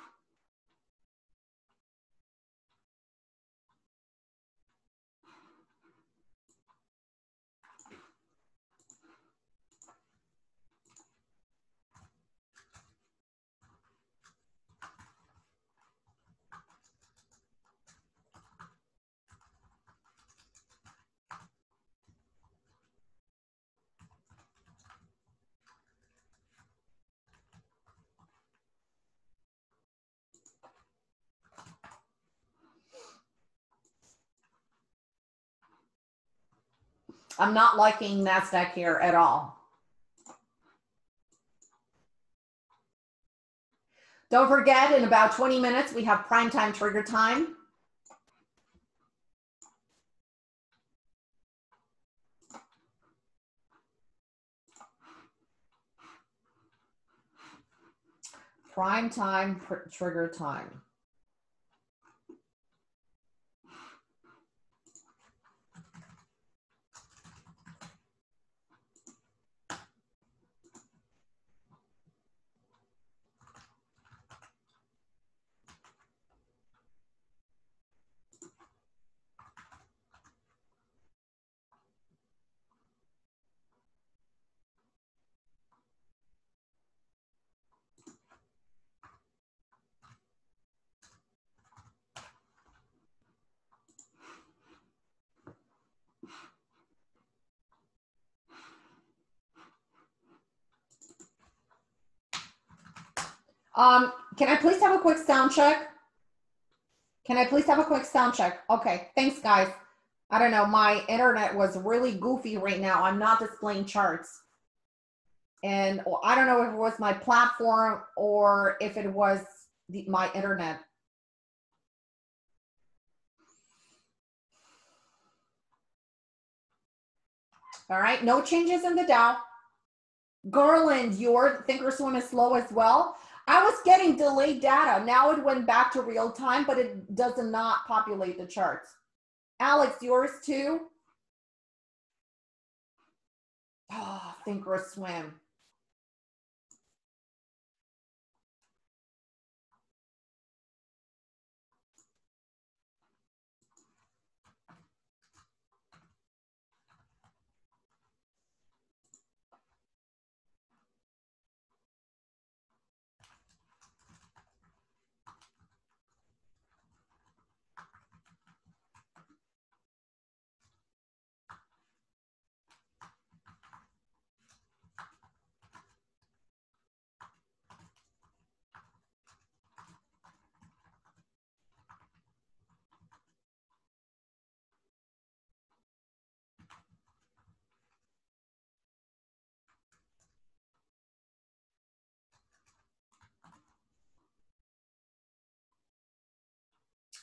I'm not liking NASDAQ here at all. Don't forget, in about 20 minutes, we have prime time trigger time. Prime time trigger time. Um, can I please have a quick sound check? Can I please have a quick sound check? Okay, thanks guys. I don't know, my internet was really goofy right now. I'm not displaying charts. And I don't know if it was my platform or if it was the, my internet. All right, no changes in the Dow. Garland, your Thinkorswim is slow as well. I was getting delayed data. Now it went back to real time, but it does not populate the charts. Alex, yours too? Ah, oh, Thinkorswim.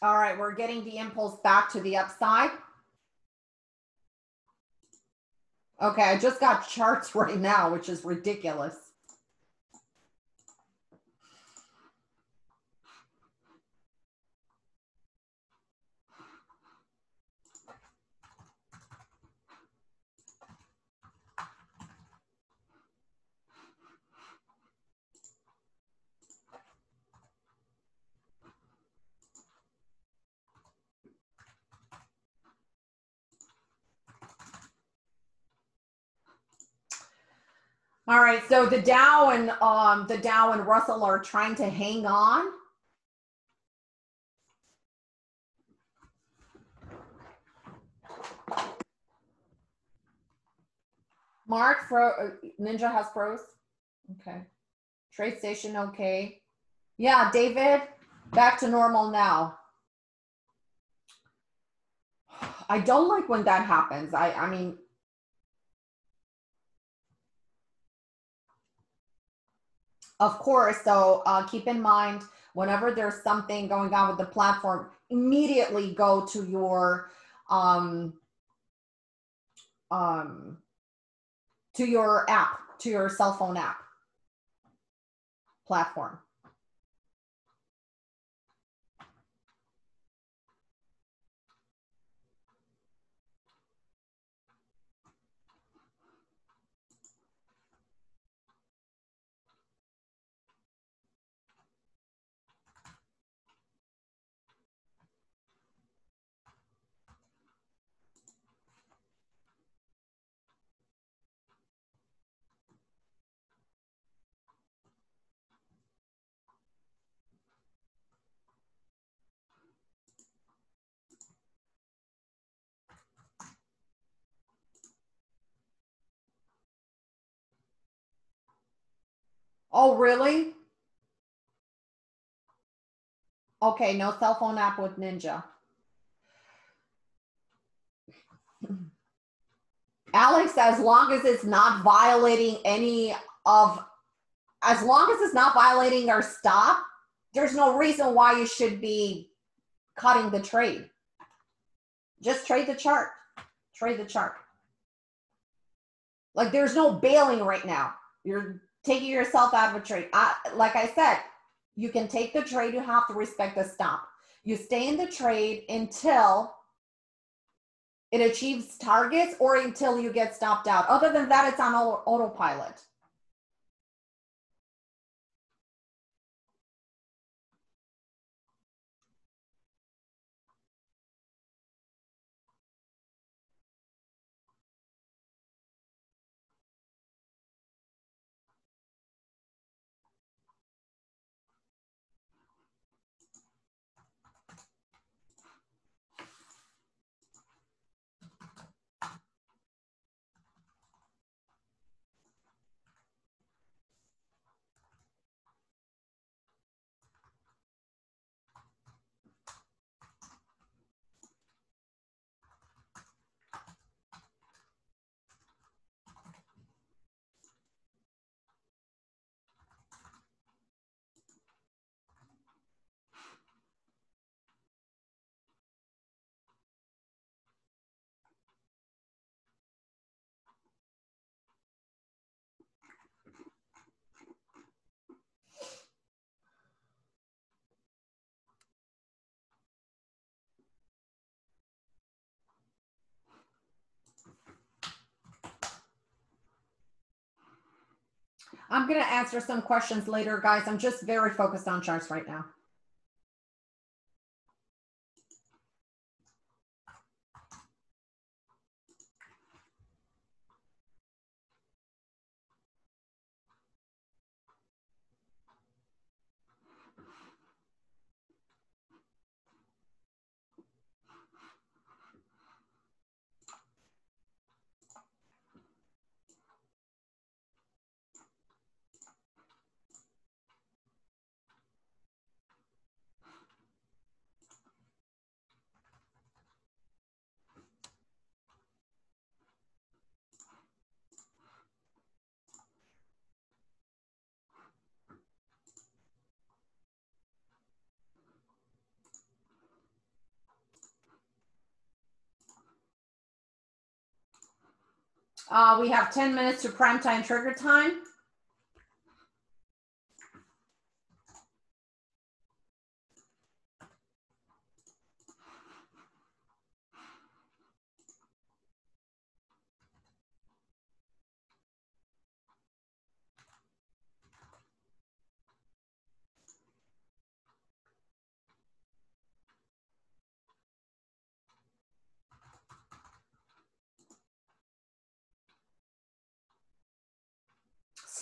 All right, we're getting the impulse back to the upside. Okay, I just got charts right now, which is ridiculous. All right, so the Dow and um, the Dow and Russell are trying to hang on. Mark, Fro uh, Ninja has froze. Okay. TradeStation okay. Yeah, David, back to normal now. I don't like when that happens. I, I mean, Of course, so uh, keep in mind whenever there's something going on with the platform, immediately go to your um, um, to your app, to your cell phone app platform. Oh, really? Okay, no cell phone app with Ninja. Alex, as long as it's not violating any of, as long as it's not violating our stop, there's no reason why you should be cutting the trade. Just trade the chart. Trade the chart. Like there's no bailing right now. You're taking yourself out of a trade. I, like I said, you can take the trade, you have to respect the stop. You stay in the trade until it achieves targets or until you get stopped out. Other than that, it's on autopilot. I'm going to answer some questions later, guys. I'm just very focused on charts right now. Uh, we have 10 minutes to prime time trigger time.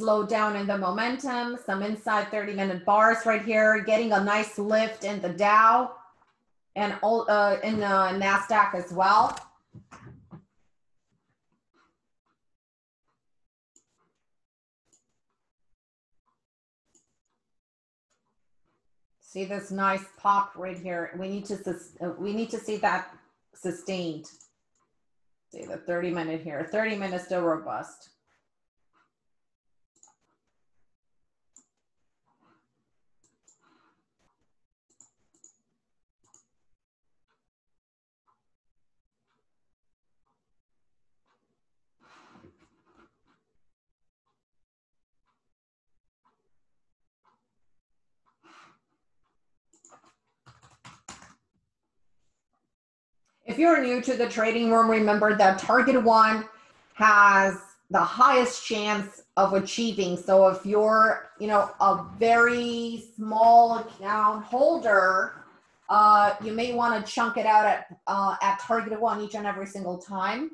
Slow down in the momentum, some inside 30 minute bars right here, getting a nice lift in the Dow and uh, in the NASDAQ as well. See this nice pop right here. We need to uh, we need to see that sustained. See the 30 minute here. 30 minutes still robust. If you're new to the trading room, remember that target one has the highest chance of achieving. So if you're, you know, a very small account holder, uh, you may want to chunk it out at uh, at target one each and every single time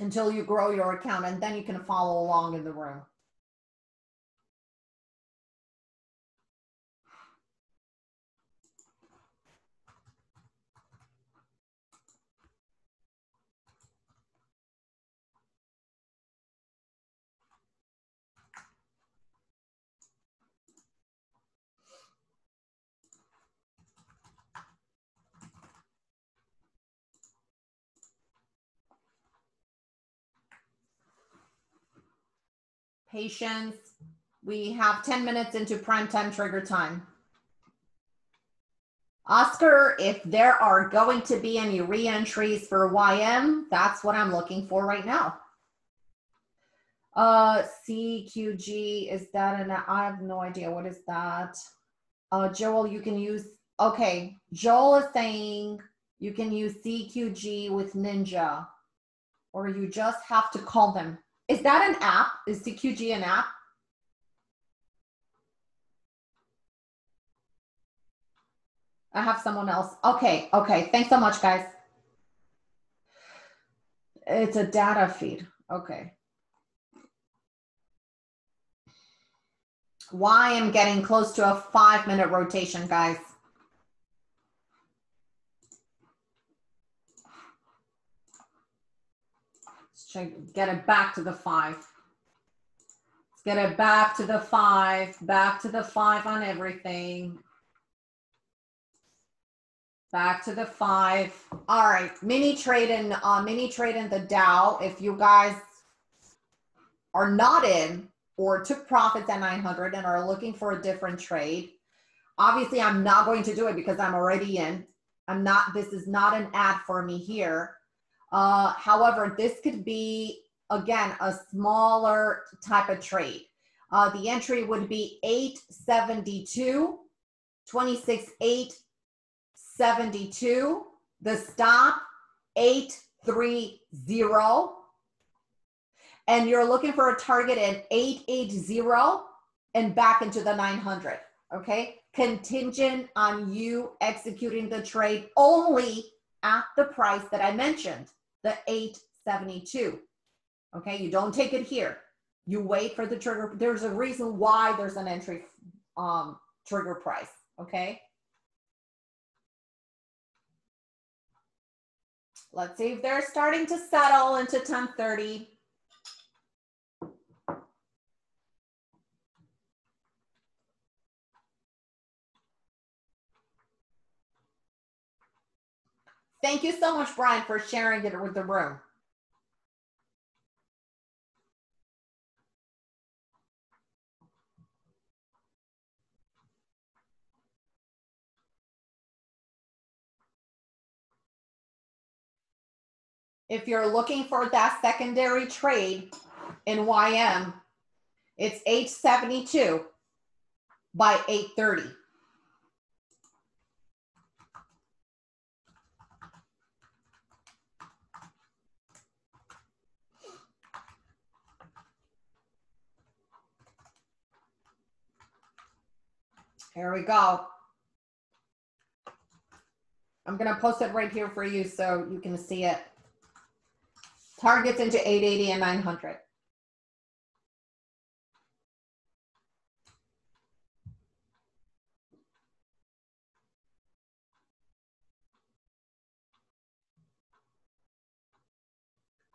until you grow your account, and then you can follow along in the room. Patience. We have 10 minutes into prime time trigger time. Oscar, if there are going to be any re-entries for YM, that's what I'm looking for right now. Uh, CQG, is that an, I have no idea. What is that? Uh, Joel, you can use, okay. Joel is saying you can use CQG with Ninja or you just have to call them. Is that an app? Is CQG an app? I have someone else. Okay, okay. Thanks so much, guys. It's a data feed. Okay. Why I'm getting close to a five minute rotation, guys. Get it back to the five. Let's get it back to the five, back to the five on everything. Back to the five. All right, mini trade in uh, mini trade in the Dow. If you guys are not in or took profits at 900 and are looking for a different trade, obviously I'm not going to do it because I'm already in. I'm not. This is not an ad for me here. Uh, however, this could be again a smaller type of trade. Uh, the entry would be 872, 26, 8 72. The stop, 830. And you're looking for a target at 880 and back into the 900. Okay. Contingent on you executing the trade only at the price that I mentioned, the 872. Okay. You don't take it here. You wait for the trigger. There's a reason why there's an entry um, trigger price. Okay. Let's see if they're starting to settle into 1030. Thank you so much, Brian, for sharing it with the room. if you're looking for that secondary trade in YM, it's 872 by 830. Here we go. I'm going to post it right here for you so you can see it. Targets into 880 and 900.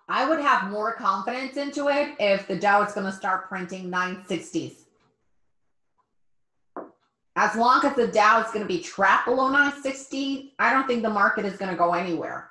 I would have more confidence into it if the Dow is going to start printing 960s. As long as the Dow is going to be trapped below 960, I don't think the market is going to go anywhere.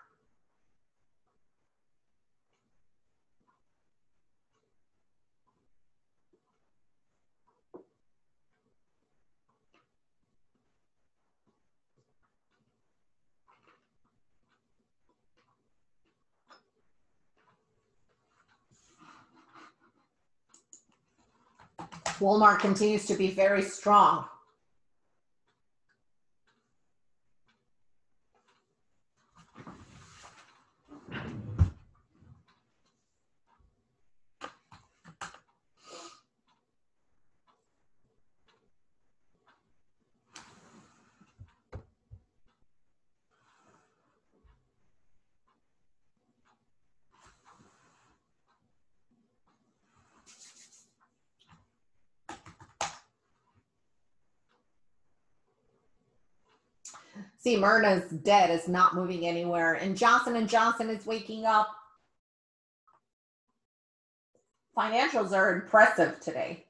Walmart continues to be very strong. See, Myrna's dead is not moving anywhere, and Johnson and Johnson is waking up. Financials are impressive today.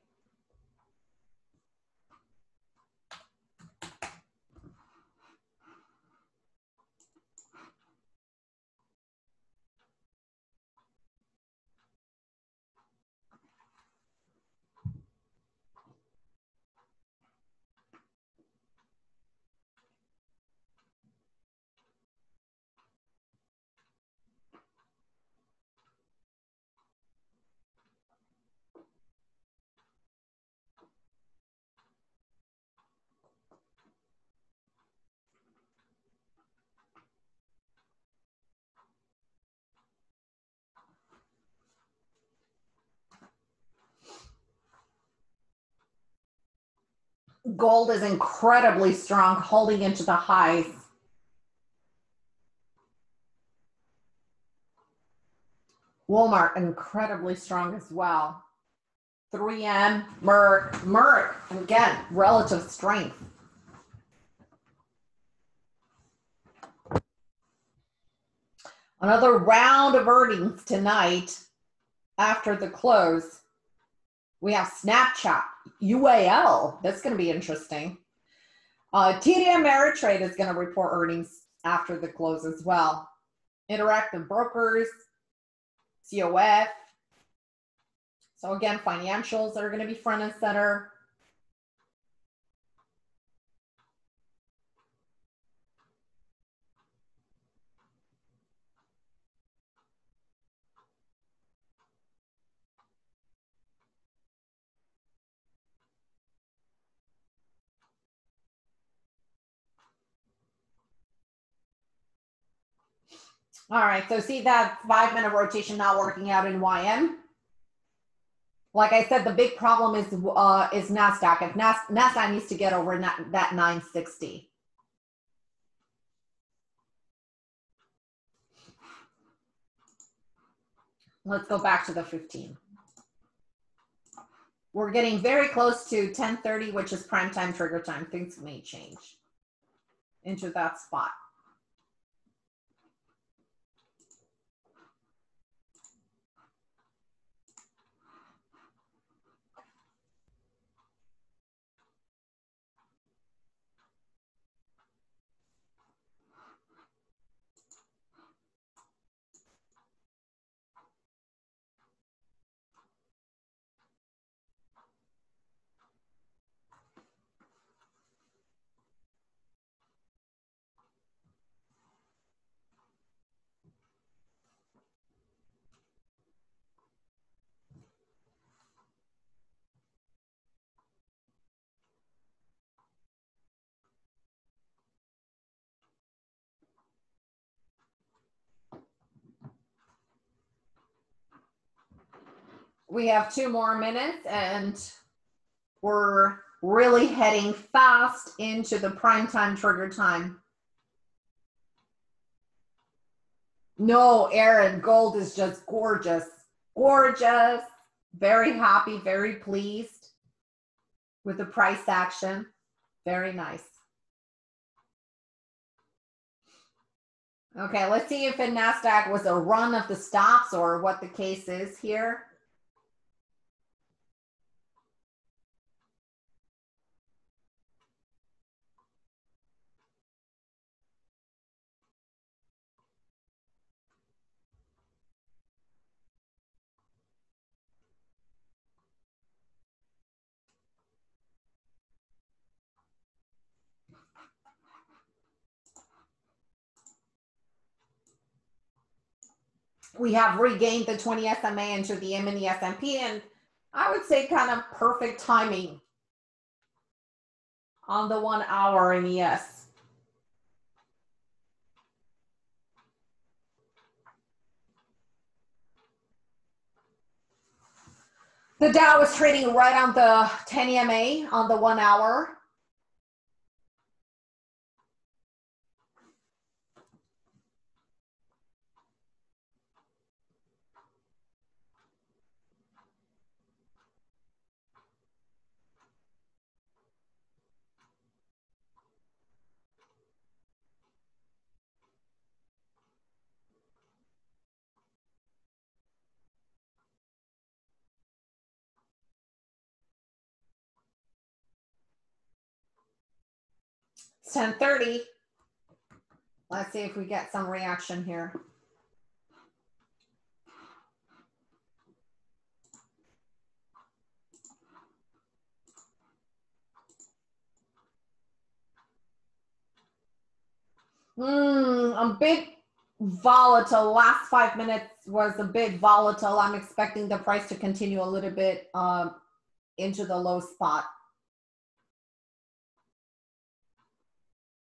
Gold is incredibly strong, holding into the highs. Walmart incredibly strong as well. 3M, Merck, Merck, again, relative strength. Another round of earnings tonight after the close. We have Snapchat, UAL. That's going to be interesting. Uh, TD Ameritrade is going to report earnings after the close as well. Interactive Brokers, COF. So again, financials are going to be front and center. All right, so see that five minute rotation not working out in YM. Like I said, the big problem is uh, is Nasdaq. If Nas Nasdaq needs to get over that 960. Let's go back to the 15. We're getting very close to 1030, which is prime time trigger time. Things may change into that spot. We have two more minutes and we're really heading fast into the prime time trigger time. No, Aaron, gold is just gorgeous. Gorgeous. Very happy, very pleased with the price action. Very nice. Okay, let's see if in NASDAQ was a run of the stops or what the case is here. We have regained the 20 SMA into the M&E S&P, and I would say kind of perfect timing on the one hour in ES. The Dow is trading right on the 10 EMA on the one hour. It's 1030. Let's see if we get some reaction here. Hmm, a bit volatile. Last five minutes was a bit volatile. I'm expecting the price to continue a little bit um, into the low spot.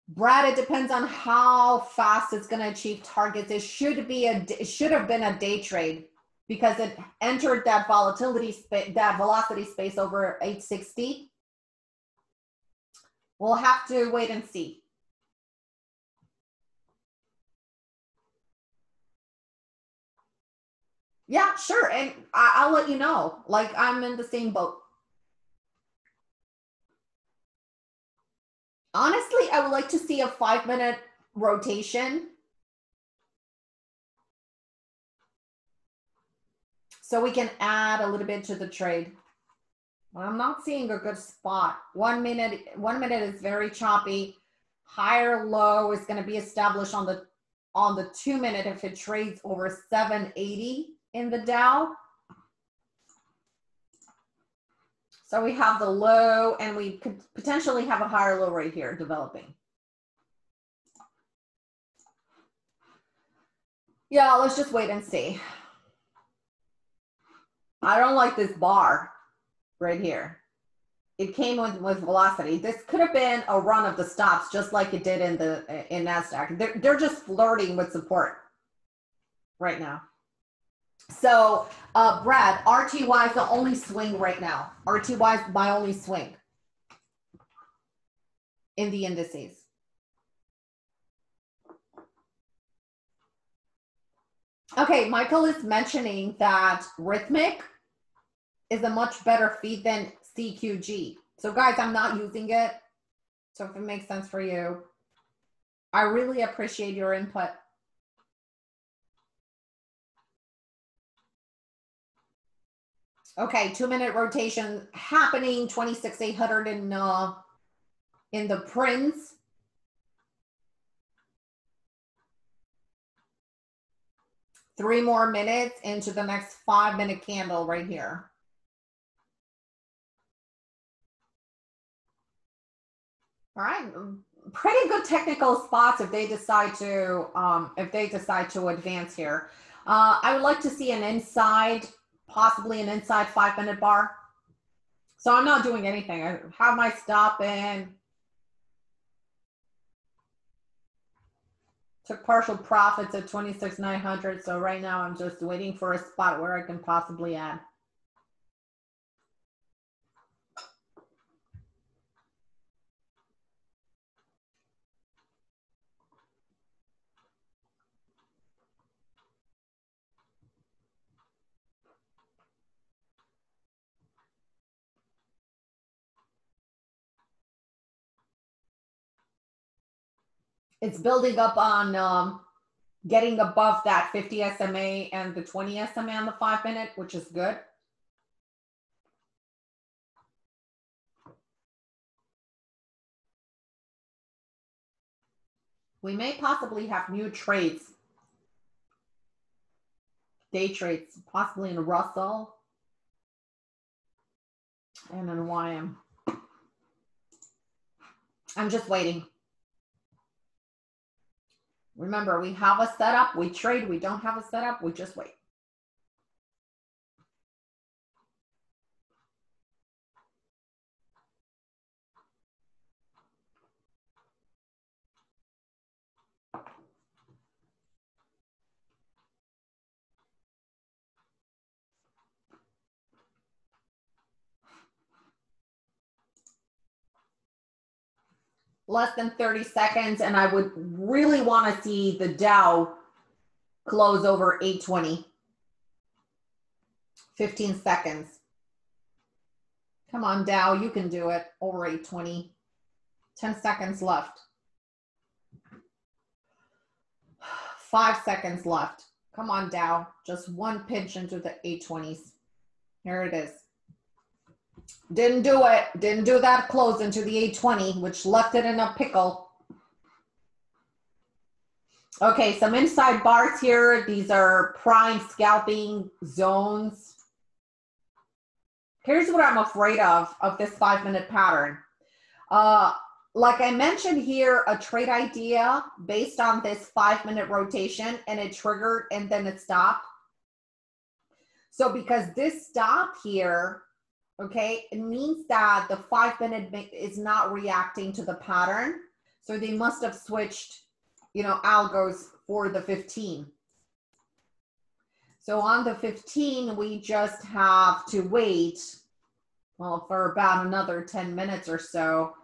Brad, it depends on how fast it's going to achieve targets. It should be a it should have been a day trade because it entered that volatility space, that velocity space over 860. We'll have to wait and see. Yeah, sure. And I, will let you know. Like I'm in the same boat. Honestly, I would like to see a five minute rotation. So we can add a little bit to the trade. I'm not seeing a good spot. One minute, one minute is very choppy. Higher low is going to be established on the on the two minute if it trades over 780 in the Dow. So we have the low and we could potentially have a higher low right here developing. Yeah, let's just wait and see. I don't like this bar right here. It came with, with velocity. This could have been a run of the stops, just like it did in the in Nasdaq. They're, they're just flirting with support right now. So, uh, Brad, RTY is the only swing right now. RTY is my only swing in the indices. Okay, Michael is mentioning that Rithmic is a much better feed than CQG. So guys, I'm not using it. So if it makes sense for you, I really appreciate your input. Okay, two minute rotation happening, 26 800 in, uh, in the Prince. Three more minutes into the next five minute candle right here. All right, pretty good technical spots if they decide to um, if they decide to advance here. Uh, I would like to see an inside possibly an inside five minute bar. So I'm not doing anything. I have my stop in. Took partial profits at 26,900. So right now I'm just waiting for a spot where I can possibly add. It's building up on um, getting above that 50 SMA and the 20 SMA on the five minute, which is good. We may possibly have new trades, day trades, possibly in Russell and in YM. I'm just waiting. Remember, we have a setup, we trade, we don't have a setup, we just wait. Less than 30 seconds and I would really want to see the Dow close over 820. 15 seconds. Come on, Dow, you can do it over 820. 10 seconds left. Five seconds left. Come on, Dow. Just one pinch into the 820s. Here it is. Didn't do it. Didn't do that close into the 820, which left it in a pickle. Okay, some inside bars here. These are prime scalping zones. Here's what I'm afraid of, of this five minute pattern. Uh, like I mentioned here, a trade idea based on this five minute rotation and it triggered and then it stopped. So because this stop here, okay, it means that the five minute is not reacting to the pattern. So they must have switched, you know, algos for the 15. So on the 15, we just have to wait, well, for about another 10 minutes or so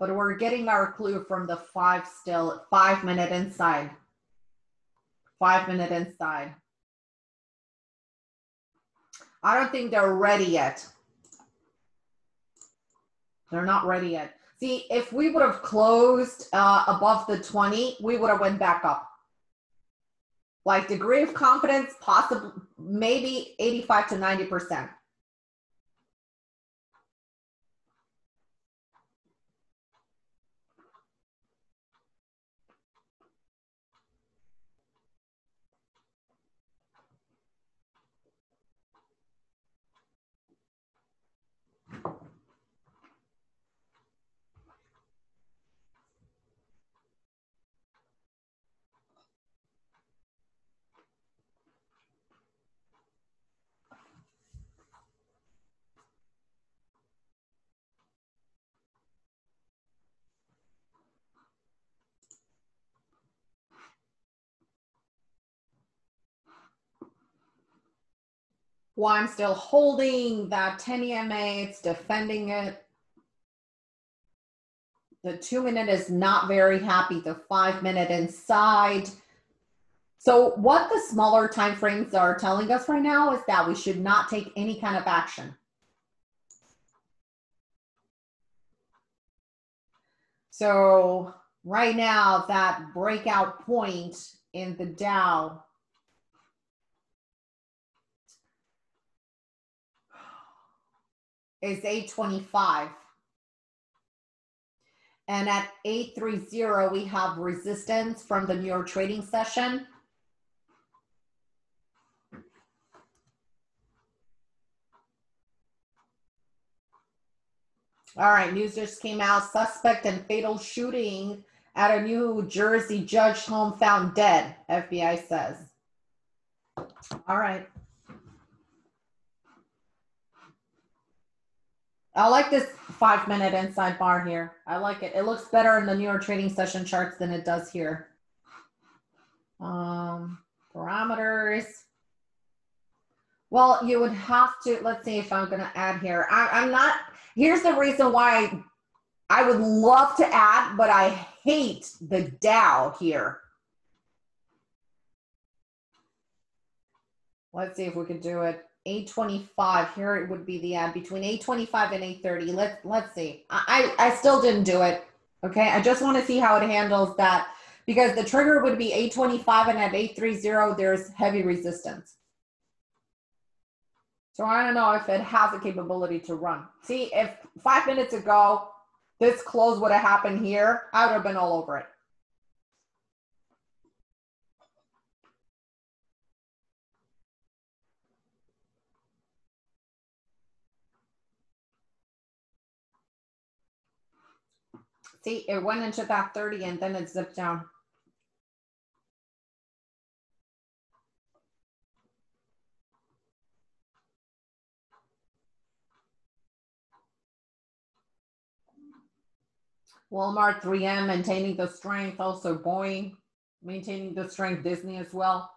but we're getting our clue from the five still, five minute inside. Five minute inside. I don't think they're ready yet. They're not ready yet. See, if we would have closed uh, above the 20, we would have went back up. Like degree of confidence, possible, maybe 85 to 90%. Why I'm still holding that 10 EMA, it's defending it. The two minute is not very happy, the five minute inside. So what the smaller time frames are telling us right now is that we should not take any kind of action. So right now, that breakout point in the Dow is 825. And at 830, we have resistance from the New York trading session. All right, news just came out. Suspect in fatal shooting at a New Jersey judge home found dead, FBI says. All right. I like this five minute inside bar here. I like it. It looks better in the newer trading session charts than it does here. Um, parameters. Well, you would have to, let's see if I'm going to add here. I, I'm not, here's the reason why I would love to add, but I hate the Dow here. Let's see if we can do it. 825 here it would be the ad between 825 and 830 let's let's see. I i still didn't do it okay? I just want to see how it handles that because the trigger would be 825 and at 830 there's heavy resistance. So i don't know if it has the capability to run. See if five minutes ago this close would have happened here i would have been all over it See, it went into that 30 and then it zipped down. Walmart 3M maintaining the strength, also Boeing maintaining the strength, Disney as well.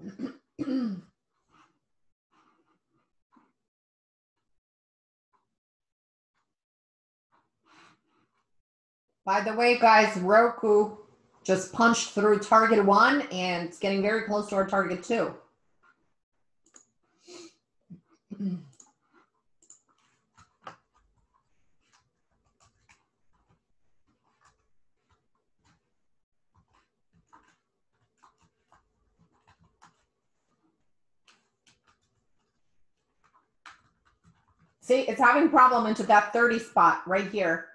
By the way, guys, Roku just punched through target one and it's getting very close to our target two. See, it's having problem into that 30 spot right here.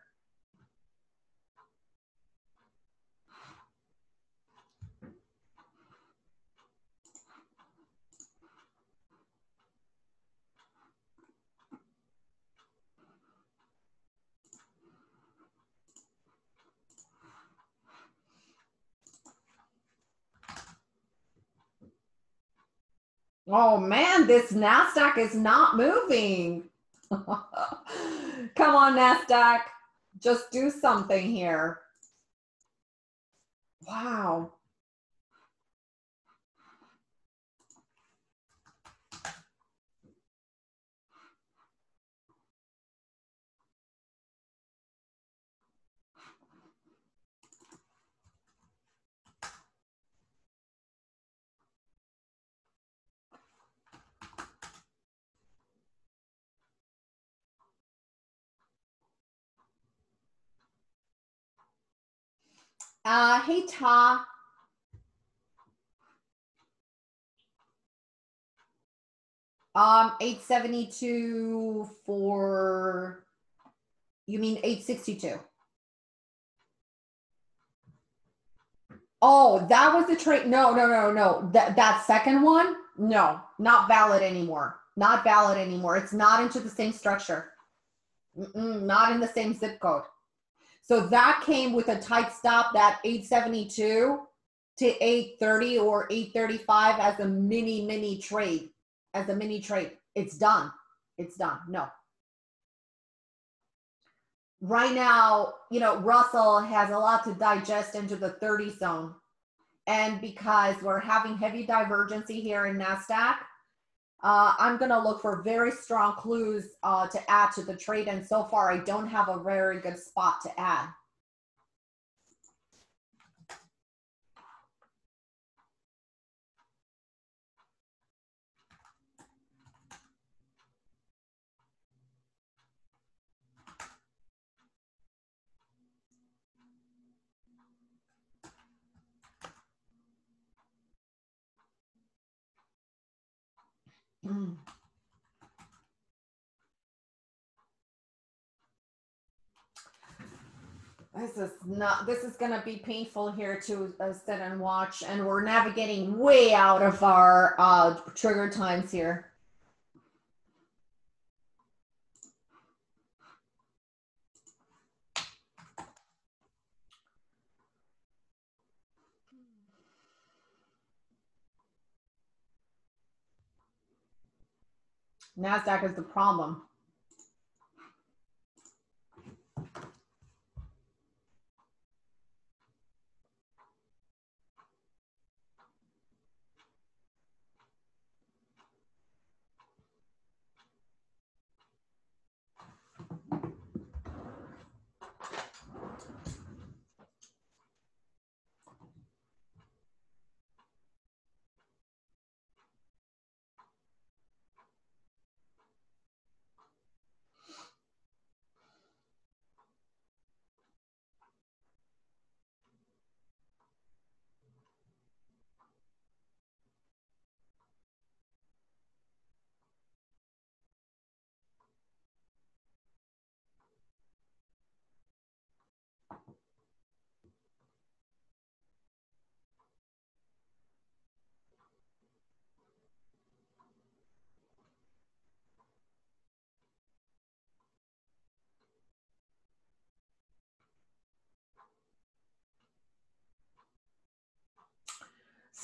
Oh man, this NASDAQ is not moving. Come on, NASDAQ. Just do something here. Wow. Uh, hey, Ta. Um, 872 for, you mean 862? Oh, that was the trade. No, no, no, no. That, that second one, no, not valid anymore. Not valid anymore. It's not into the same structure. Mm-mm, not in the same zip code. So that came with a tight stop that 872 to 830 or 835 as a mini, mini trade. As a mini trade. It's done. It's done. No. Right now, you know, Russell has a lot to digest into the 30 zone. And because we're having heavy divergency here in NASDAQ, uh, I'm going to look for very strong clues uh, to add to the trade. And so far, I don't have a very good spot to add. This is not, this is going to be painful here to uh, sit and watch. And we're navigating way out of our uh, trigger times here. NASDAQ is the problem.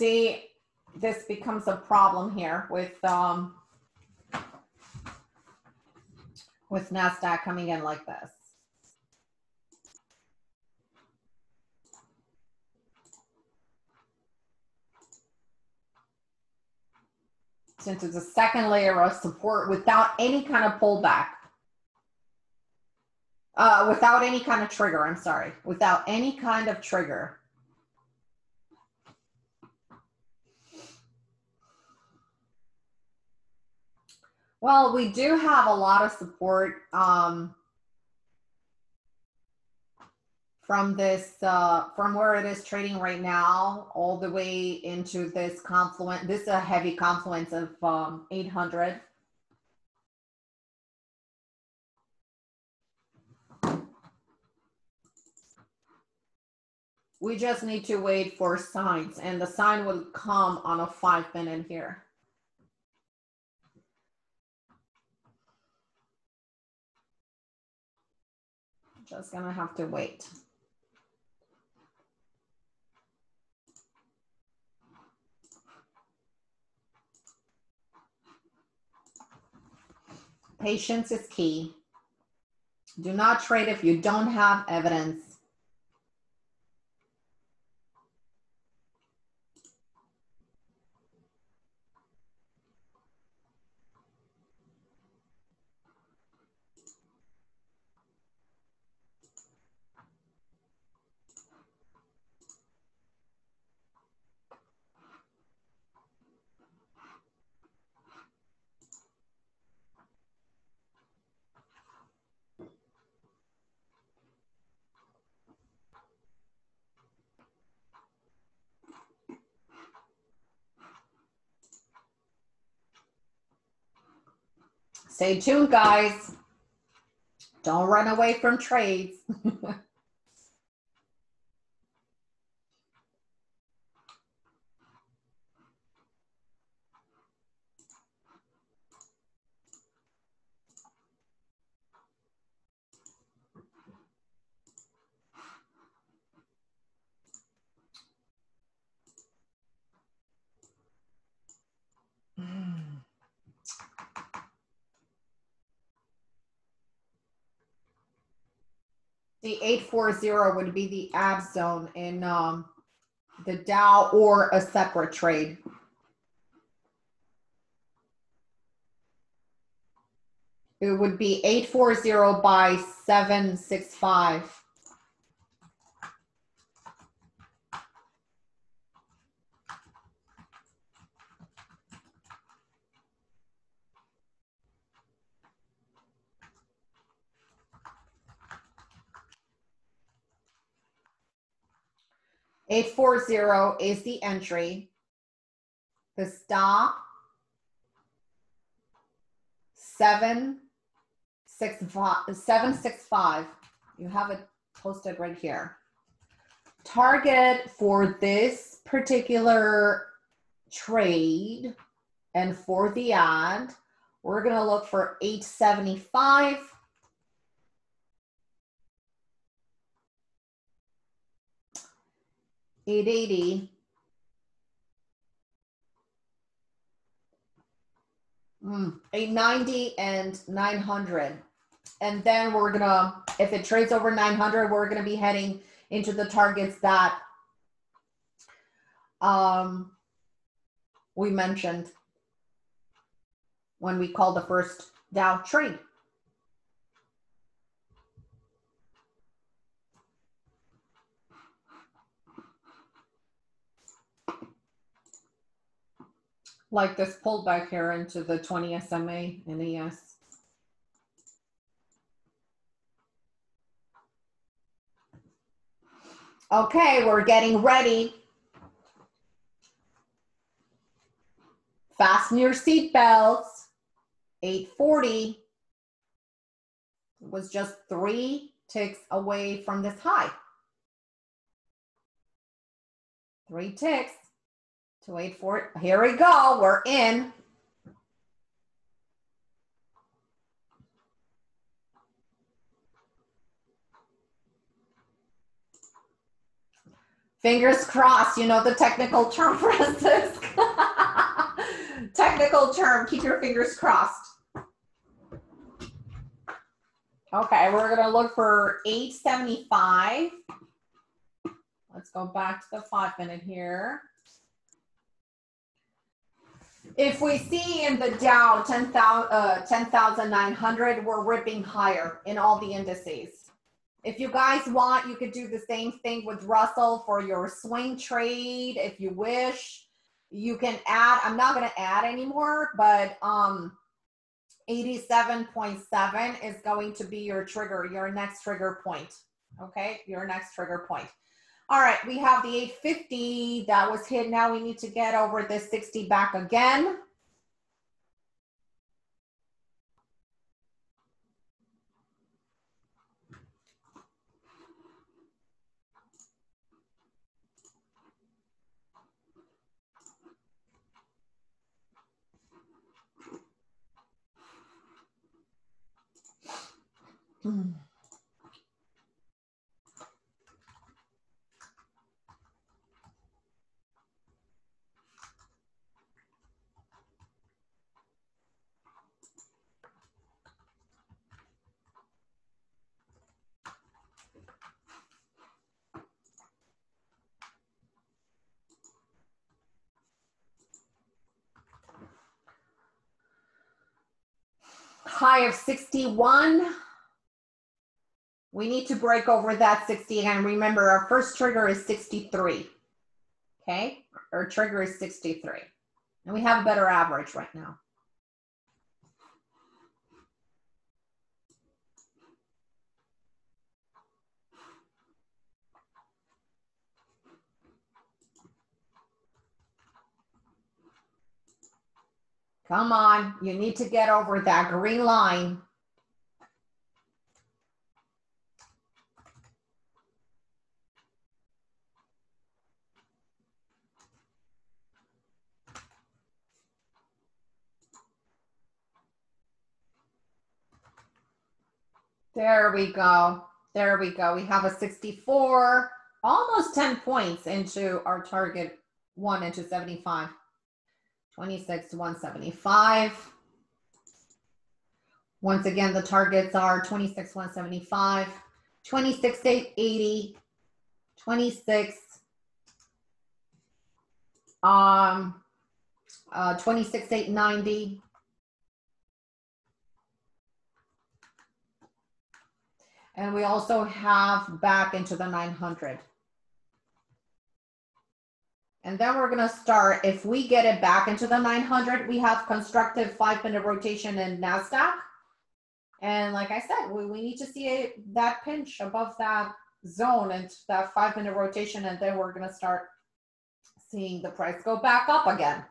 See, this becomes a problem here with um, with NASDAQ coming in like this. Since it's a second layer of support without any kind of pullback. Uh, without any kind of trigger, I'm sorry. Without any kind of trigger. Well, we do have a lot of support um, from this, uh, from where it is trading right now, all the way into this confluence. This is a heavy confluence of um, 800. We just need to wait for signs and the sign will come on a five minute here. Just gonna have to wait. Patience is key. Do not trade if you don't have evidence. Stay tuned, guys. Don't run away from trades. The 840 would be the ab zone in um, the Dow or a separate trade. It would be 840 by 765. Eight four zero is the entry. The stop. Seven six five seven six five. You have it posted right here. Target for this particular trade and for the ad, we're gonna look for 875 880. Mm, 890 and 900. And then we're gonna, if it trades over 900, we're gonna be heading into the targets that um, we mentioned when we called the first Dow trade. Like this pullback here into the 20 SMA and ES. Okay, we're getting ready. Fasten your seatbelts. 840 was just three ticks away from this high. Three ticks to wait for it. Here we go. We're in. Fingers crossed. You know the technical term, Francis. technical term. Keep your fingers crossed. Okay, we're to look for 875. Let's go back to the five minute here. If we see in the Dow 10,900, uh, 10, we're ripping higher in all the indices. If you guys want, you could do the same thing with Russell for your swing trade if you wish. You can add, I'm not going to add anymore, but um, 87.7 is going to be your trigger, your next trigger point. Okay, your next trigger point. All right, we have the 850 that was hit. Now we need to get over the 60 back again. Mm. High of 61. We need to break over that 60 and remember our first trigger is 63. Okay, our trigger is 63. And we have a better average right now. Come on, you need to get over that green line. There we go. There we go. We have a 64, almost 10 points into our target one into 75. 26 to 175. Once again, the targets are 26, 175, 26, 880, 26, um, uh, 26, 890, and we also have back into the 900. And then we're gonna start, if we get it back into the 900, we have constructive five minute rotation in NASDAQ. And like I said, we, we need to see it, that pinch above that zone and that five minute rotation. And then we're gonna start seeing the price go back up again.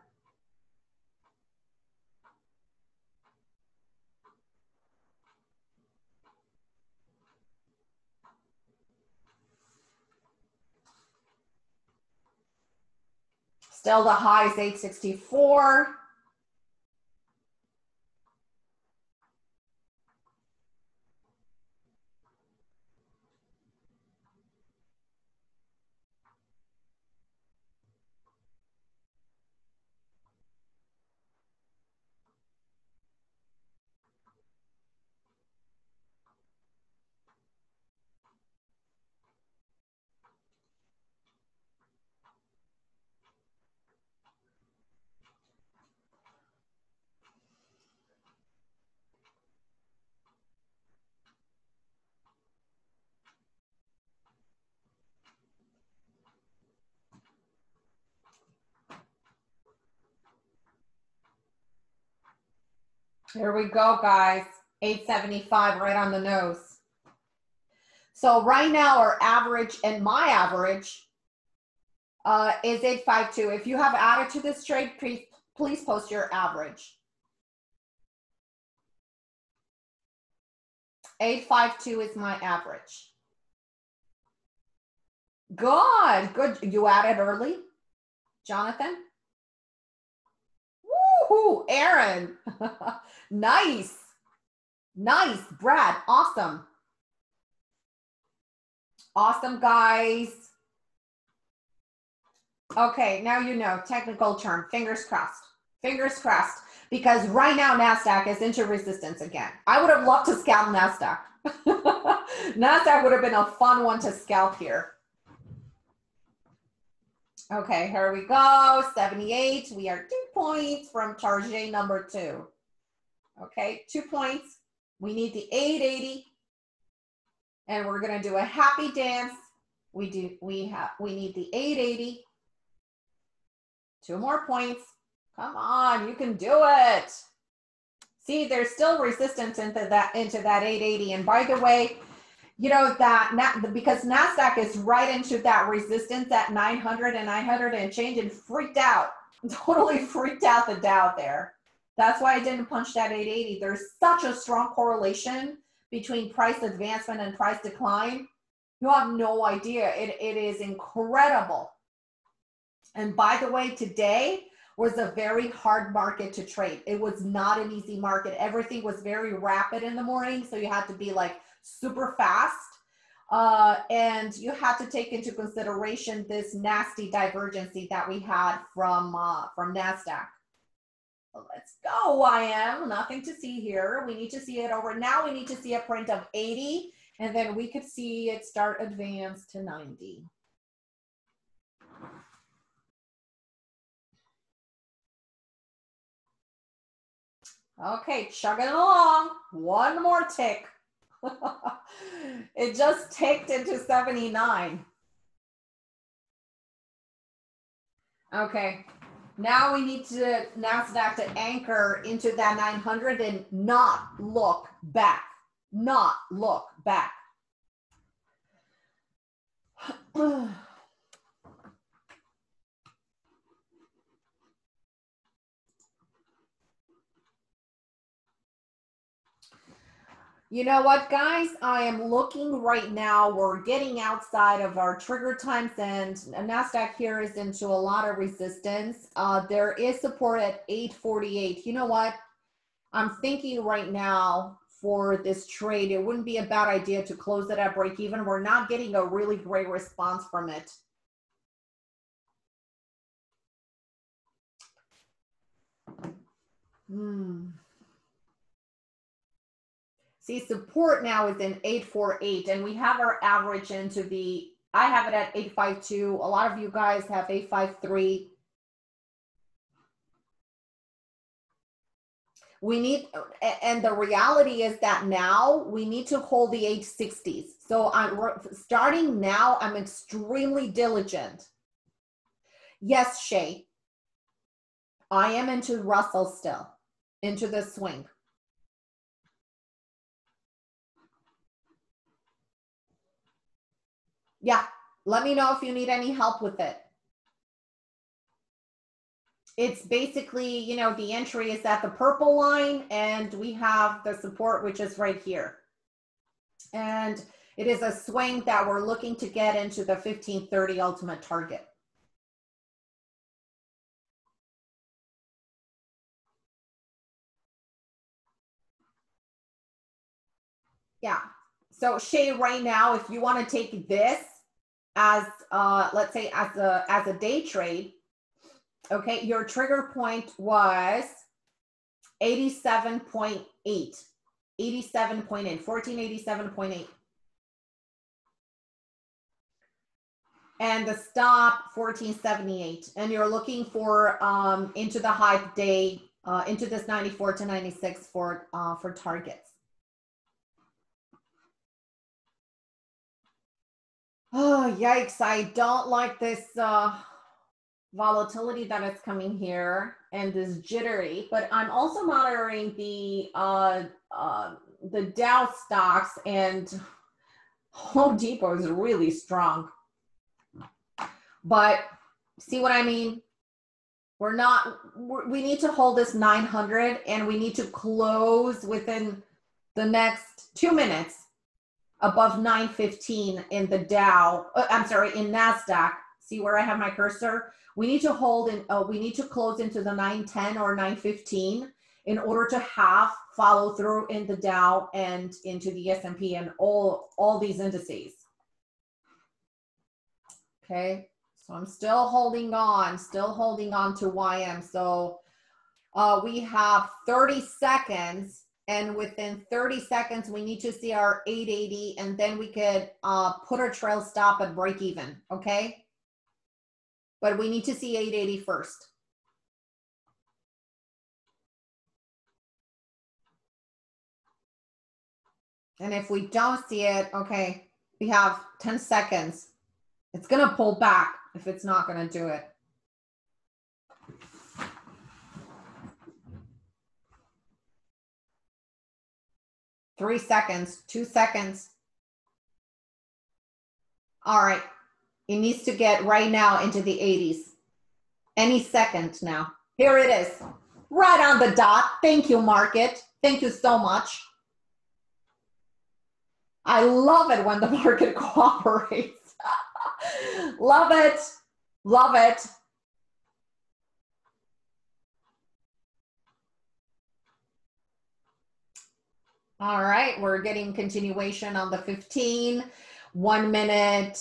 Still the highs 864. Here we go, guys. 875 right on the nose. So right now our average and my average uh, is 852. If you have added to this trade, please, please post your average. 852 is my average. Good, good. You added early, Jonathan? Woohoo, Aaron. nice. Nice, Brad. Awesome. Awesome, guys. Okay, now you know, technical term, fingers crossed. Fingers crossed. Because right now, NASDAQ is into resistance again. I would have loved to scalp NASDAQ. NASDAQ would have been a fun one to scalp here. Okay, here we go. 78. We are two points from target number two. Okay, two points. We need the 880. And we're gonna do a happy dance. We do we have we need the 880. Two more points. Come on, you can do it. See, there's still resistance into that into that 880. And by the way, you know that because Nasdaq is right into that resistance at 900 and 900 and change and freaked out, totally freaked out the Dow there. That's why I didn't punch that 880. There's such a strong correlation between price advancement and price decline. You have no idea. It, it is incredible. And by the way, today was a very hard market to trade. It was not an easy market. Everything was very rapid in the morning. So you had to be like super fast. Uh, and you have to take into consideration this nasty divergency that we had from uh, from Nasdaq. let's go, YM. Nothing to see here. We need to see it over. Now we need to see a print of 80, and then we could see it start advance to 90. Okay, chugging along. One more tick. it just ticked into 79. Okay, now we need to NASDAQ to anchor into that 900 and not look back. Not look back. You know what, guys? I am looking right now. We're getting outside of our trigger times, and NASDAQ here is into a lot of resistance. Uh, there is support at 848. You know what? I'm thinking right now for this trade, it wouldn't be a bad idea to close it at break even. We're not getting a really great response from it. Hmm. See, support now is in 848, and we have our average into the, I have it at 852. A lot of you guys have 853. We need, and the reality is that now we need to hold the 860s. So I'm starting now, I'm extremely diligent. Yes, Shay, I am into Russell still, into the swing. Yeah, let me know if you need any help with it. It's basically, you know, the entry is at the purple line and we have the support, which is right here. And it is a swing that we're looking to get into the 1530 ultimate target. Yeah, so Shay, right now, if you want to take this as, uh, let's say as a, as a day trade, okay, your trigger point was 87.8, 87.8, 1487.8. And the stop 1478. And you're looking for um, into the high day, uh, into this 94 to 96 for, uh, for targets. Oh, yikes. I don't like this uh, volatility that is coming here and this jittery, but I'm also monitoring the uh, uh, the Dow stocks and Home Depot is really strong. But see what I mean? We're not, we're, we need to hold this 900 and we need to close within the next two minutes above 915 in the Dow, uh, I'm sorry, in NASDAQ. See where I have my cursor? We need to hold in, uh, we need to close into the 910 or 915 in order to have follow through in the Dow and into the S&P and all, all these indices. Okay, so I'm still holding on, still holding on to YM. So uh, we have 30 seconds and within 30 seconds we need to see our 880 and then we could uh, put our trail stop at break even okay? But we need to see 880 first. And if we don't see it okay we have 10 seconds. It's gonna pull back if it's not gonna do it three seconds, two seconds. All right, it needs to get right now into the 80s. Any second now. Here it is, right on the dot. Thank you, market. Thank you so much. I love it when the market cooperates. love it, love it. All right, we're getting continuation on the 15, one minute,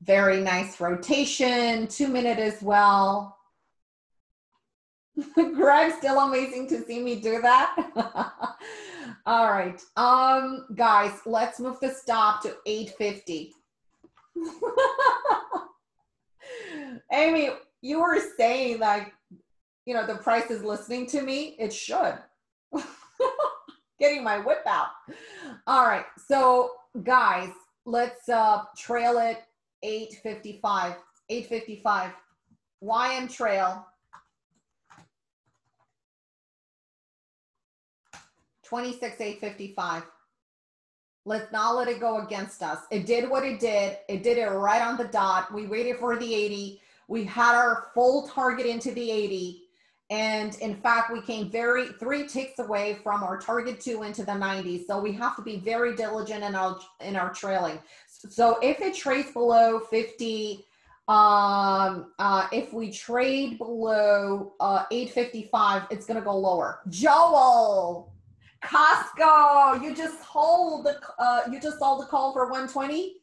very nice rotation, two minute as well. Greg, still amazing to see me do that. All right, um, guys, let's move the stop to 850. Amy, you were saying like, you know, the price is listening to me. It should. Getting my whip out. All right, so guys, let's uh, trail it 855. 855. YM trail. 26 855. Let's not let it go against us. It did what it did. It did it right on the dot. We waited for the 80. We had our full target into the 80. And in fact, we came very three ticks away from our target two into the 90s. So we have to be very diligent in our in our trailing. So if it trades below 50, um, uh, if we trade below uh, 855, it's gonna go lower. Joel, Costco, you just hold the uh, you just sold the call for 120.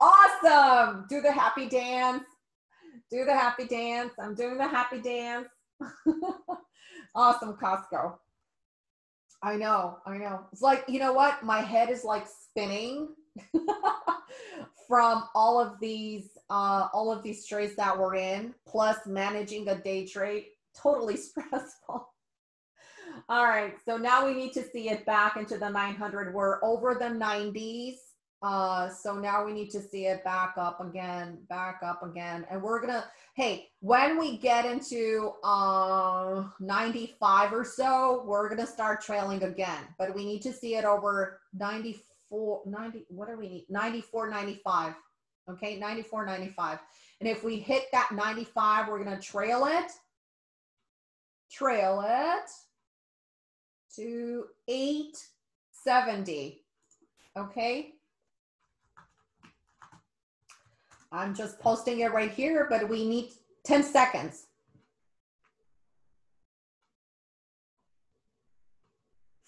Awesome. Do the happy dance. Do the happy dance. I'm doing the happy dance. awesome, Costco. I know, I know. It's like, you know what? My head is like spinning from all of these uh all of these trades that we're in, plus managing a day trade. Totally stressful. All right, so now we need to see it back into the 900. We're over the 90s. Uh, so now we need to see it back up again, back up again. And we're gonna, hey, when we get into uh, 95 or so, we're gonna start trailing again. But we need to see it over 94, 90, what do we need? 94, 95. Okay, 94, 95. And if we hit that 95, we're gonna trail it, trail it to 870. Okay. I'm just posting it right here, but we need 10 seconds.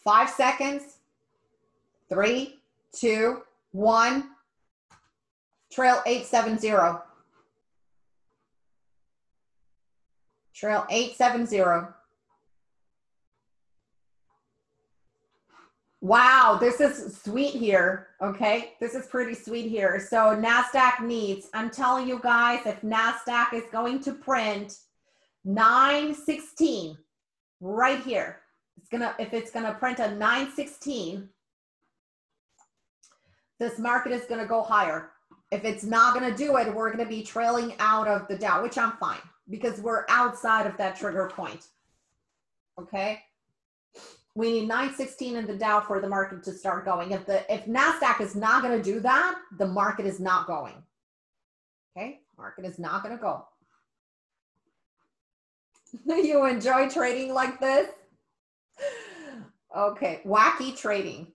Five seconds. Three, two, one. Trail 870. Trail 870. Wow, this is sweet here. Okay, this is pretty sweet here. So NASDAQ needs, I'm telling you guys, if NASDAQ is going to print 916 right here, it's gonna, if it's gonna print a 916, this market is gonna go higher. If it's not gonna do it, we're gonna be trailing out of the Dow, which I'm fine because we're outside of that trigger point. Okay we need 916 in the Dow for the market to start going. If the if Nasdaq is not going to do that, the market is not going. Okay, market is not going to go. you enjoy trading like this? Okay, wacky trading.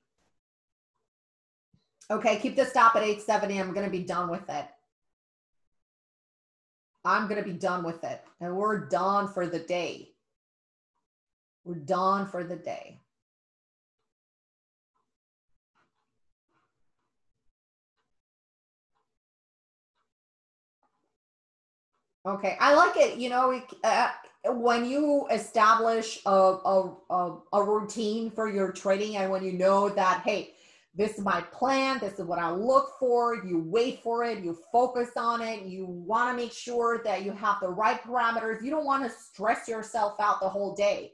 Okay, keep the stop at 870. I'm going to be done with it. I'm going to be done with it. And we're done for the day. We're done for the day. Okay, I like it. You know, uh, when you establish a, a, a, a, routine for your trading and when you know that, hey, this is my plan, this is what I look for, you wait for it, you focus on it, you want to make sure that you have the right parameters. You don't want to stress yourself out the whole day.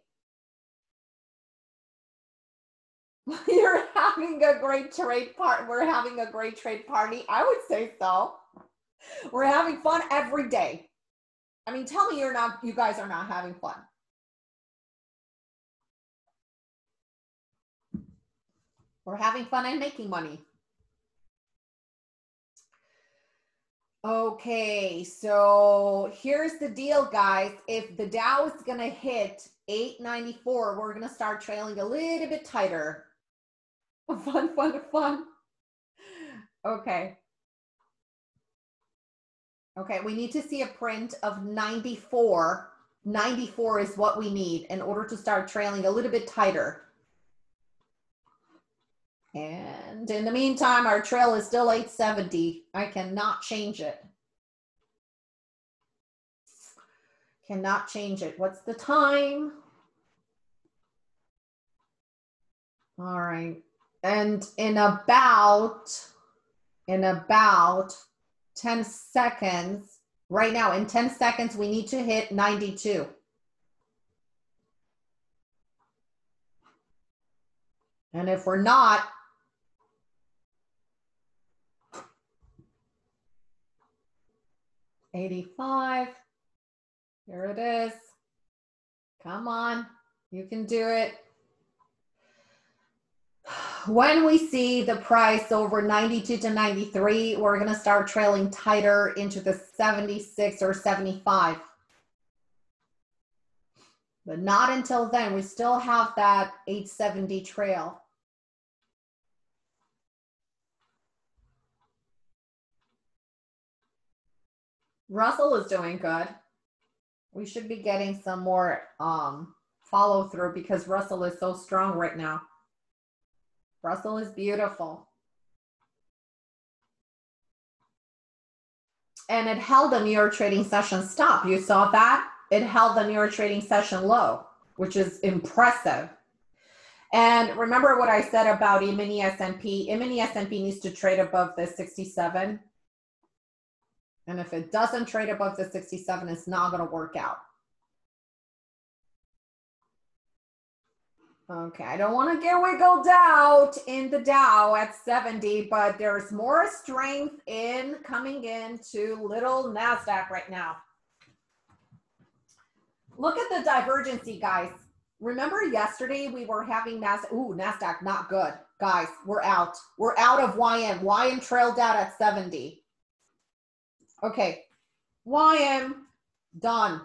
You're having a great trade part. We're having a great trade party. I would say so. We're having fun every day. I mean, tell me you're not, you guys are not having fun. We're having fun and making money. Okay, so here's the deal, guys. If the Dow is going to hit 894, we're going to start trailing a little bit tighter. Fun, fun, fun. Okay. Okay, we need to see a print of 94. 94 is what we need in order to start trailing a little bit tighter. And in the meantime, our trail is still 870. I cannot change it. Cannot change it. What's the time? All right. And in about, in about 10 seconds, right now, in 10 seconds, we need to hit 92. And if we're not, Eighty-five. Here it is. Come on, you can do it. When we see the price over 92 to 93, we're going to start trailing tighter into the 76 or 75. But not until then. We still have that 870 trail. Russell is doing good. We should be getting some more um, follow through because Russell is so strong right now. Russell is beautiful. And it held the New York trading session stop. You saw that? It held the New York trading session low, which is impressive. And remember what I said about E-mini S&P. E-mini S&P needs to trade above the 67 and if it doesn't trade above the 67, it's not going to work out. Okay, I don't want to get wiggled out in the Dow at 70, but there's more strength in coming into little NASDAQ right now. Look at the divergency, guys. Remember yesterday we were having NASDAQ, ooh, NASDAQ, not good. Guys, we're out. We're out of YM. YM trailed out at 70. Okay, YM done.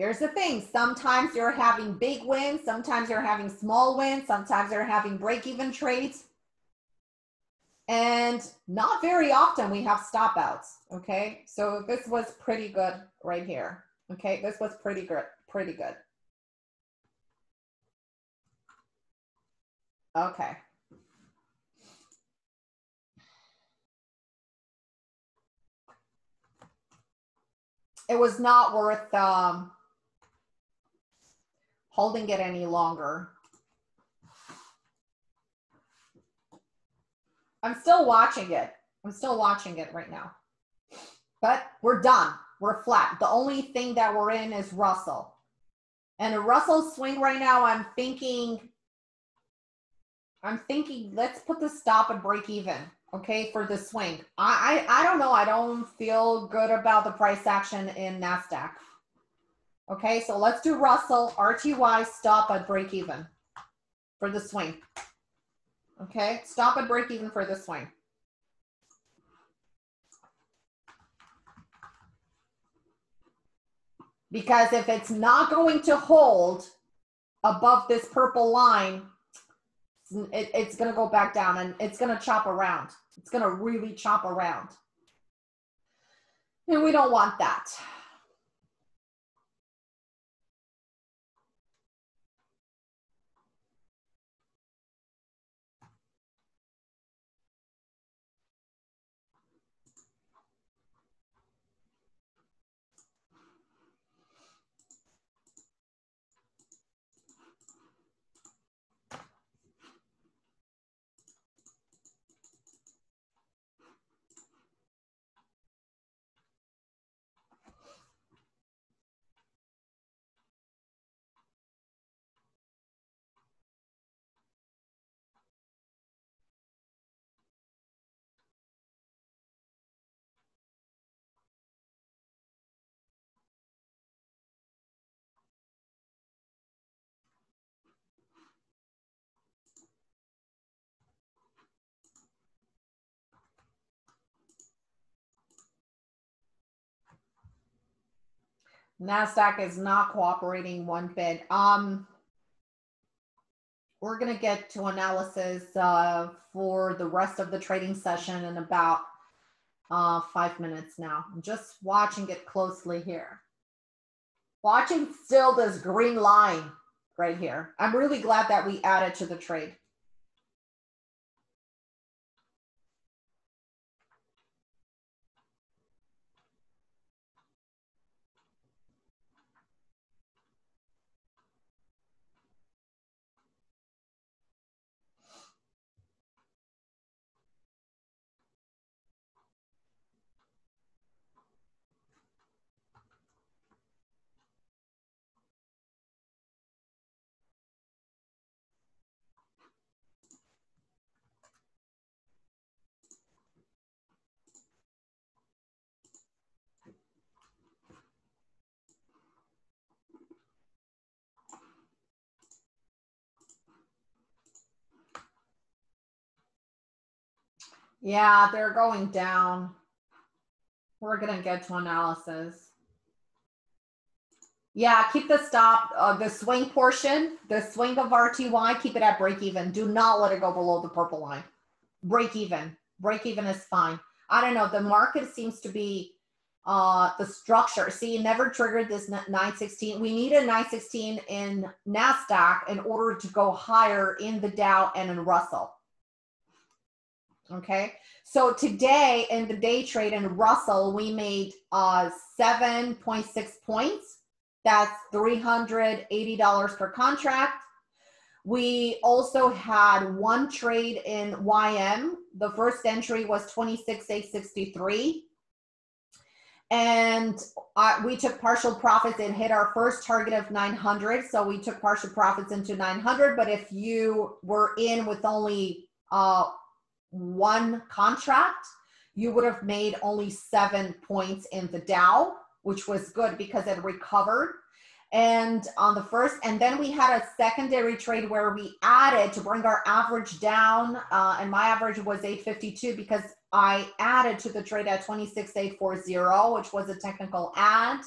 Here's the thing. Sometimes you're having big wins. Sometimes you're having small wins. Sometimes you're having break-even trades. And not very often we have stop outs. Okay. So this was pretty good right here. Okay. This was pretty good. Pretty good. Okay. it was not worth um, holding it any longer. I'm still watching it. I'm still watching it right now. But we're done. We're flat. The only thing that we're in is Russell. And a Russell swing right now, I'm thinking, I'm thinking, let's put the stop and break even okay, for the swing. I, I, I don't know. I don't feel good about the price action in NASDAQ. Okay, so let's do Russell, RTY, stop at break even for the swing. Okay, stop at break even for the swing. Because if it's not going to hold above this purple line, it, it's going to go back down and it's going to chop around. It's going to really chop around. And we don't want that. NASDAQ is not cooperating one bit. Um, we're going to get to analysis uh, for the rest of the trading session in about uh, five minutes now. I'm just watching it closely here. Watching still this green line, right here. I'm really glad that we added to the trade. Yeah, they're going down. We're going to get to analysis. Yeah, keep the stop, uh, the swing portion, the swing of RTY, keep it at break even. Do not let it go below the purple line. Break even. Break even is fine. I don't know. The market seems to be uh, the structure. See, never triggered this 916. We need a 916 in NASDAQ in order to go higher in the Dow and in Russell. Okay. So today in the day trade in Russell, we made uh, 7.6 points. That's $380 per contract. We also had one trade in YM. The first entry was 26,863. And uh, we took partial profits and hit our first target of 900. So we took partial profits into 900. But if you were in with only uh, one contract, you would have made only seven points in the Dow, which was good because it recovered. And on the first, and then we had a secondary trade where we added to bring our average down. Uh, and my average was 852 because I added to the trade at 26840, which was a technical add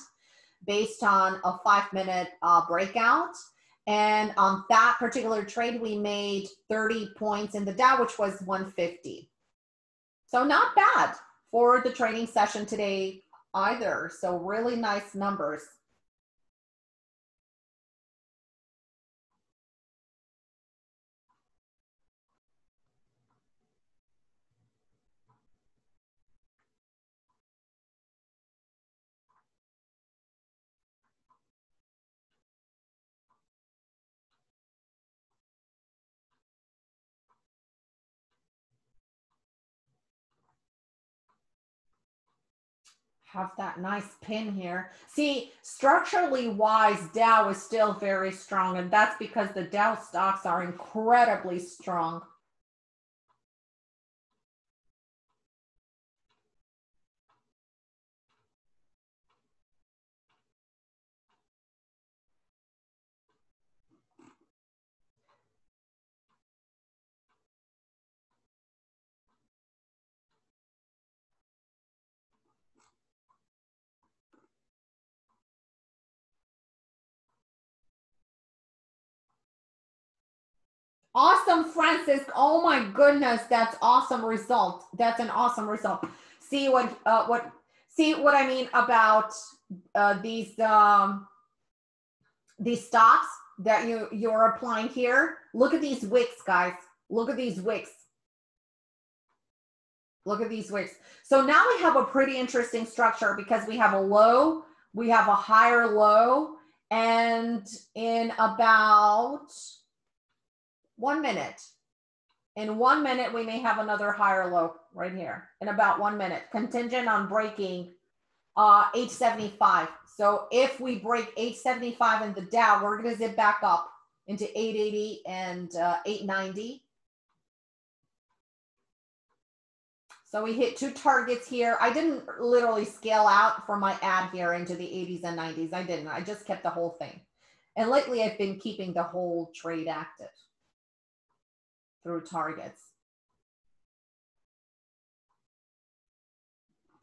based on a five minute uh, breakout. And on that particular trade, we made 30 points in the Dow, which was 150. So not bad for the trading session today either. So really nice numbers. Have that nice pin here. See, structurally wise, Dow is still very strong, and that's because the Dow stocks are incredibly strong. Awesome, Francis. Oh my goodness, that's awesome result. That's an awesome result. See what uh, what see what I mean about uh, these um, these stops that you you're applying here. Look at these wicks, guys. Look at these wicks. Look at these wicks. So now we have a pretty interesting structure because we have a low, we have a higher low, and in about one minute. In one minute, we may have another higher low right here in about one minute, contingent on breaking uh, 875. So if we break 875 in the Dow, we're going to zip back up into 880 and uh, 890. So we hit two targets here. I didn't literally scale out for my ad here into the 80s and 90s. I didn't. I just kept the whole thing. And lately I've been keeping the whole trade active through targets.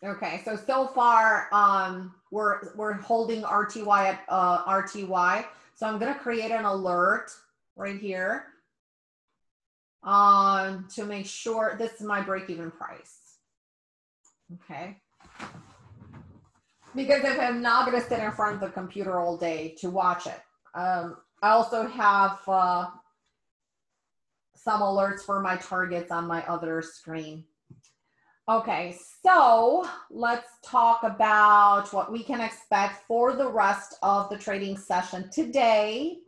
Okay, so so far um, we're we're holding RTY at uh, RTY. So I'm gonna create an alert right here um, to make sure this is my break-even price. Okay. Because if I'm not gonna sit in front of the computer all day to watch it, um, I also have uh, some alerts for my targets on my other screen. Okay, so let's talk about what we can expect for the rest of the trading session today.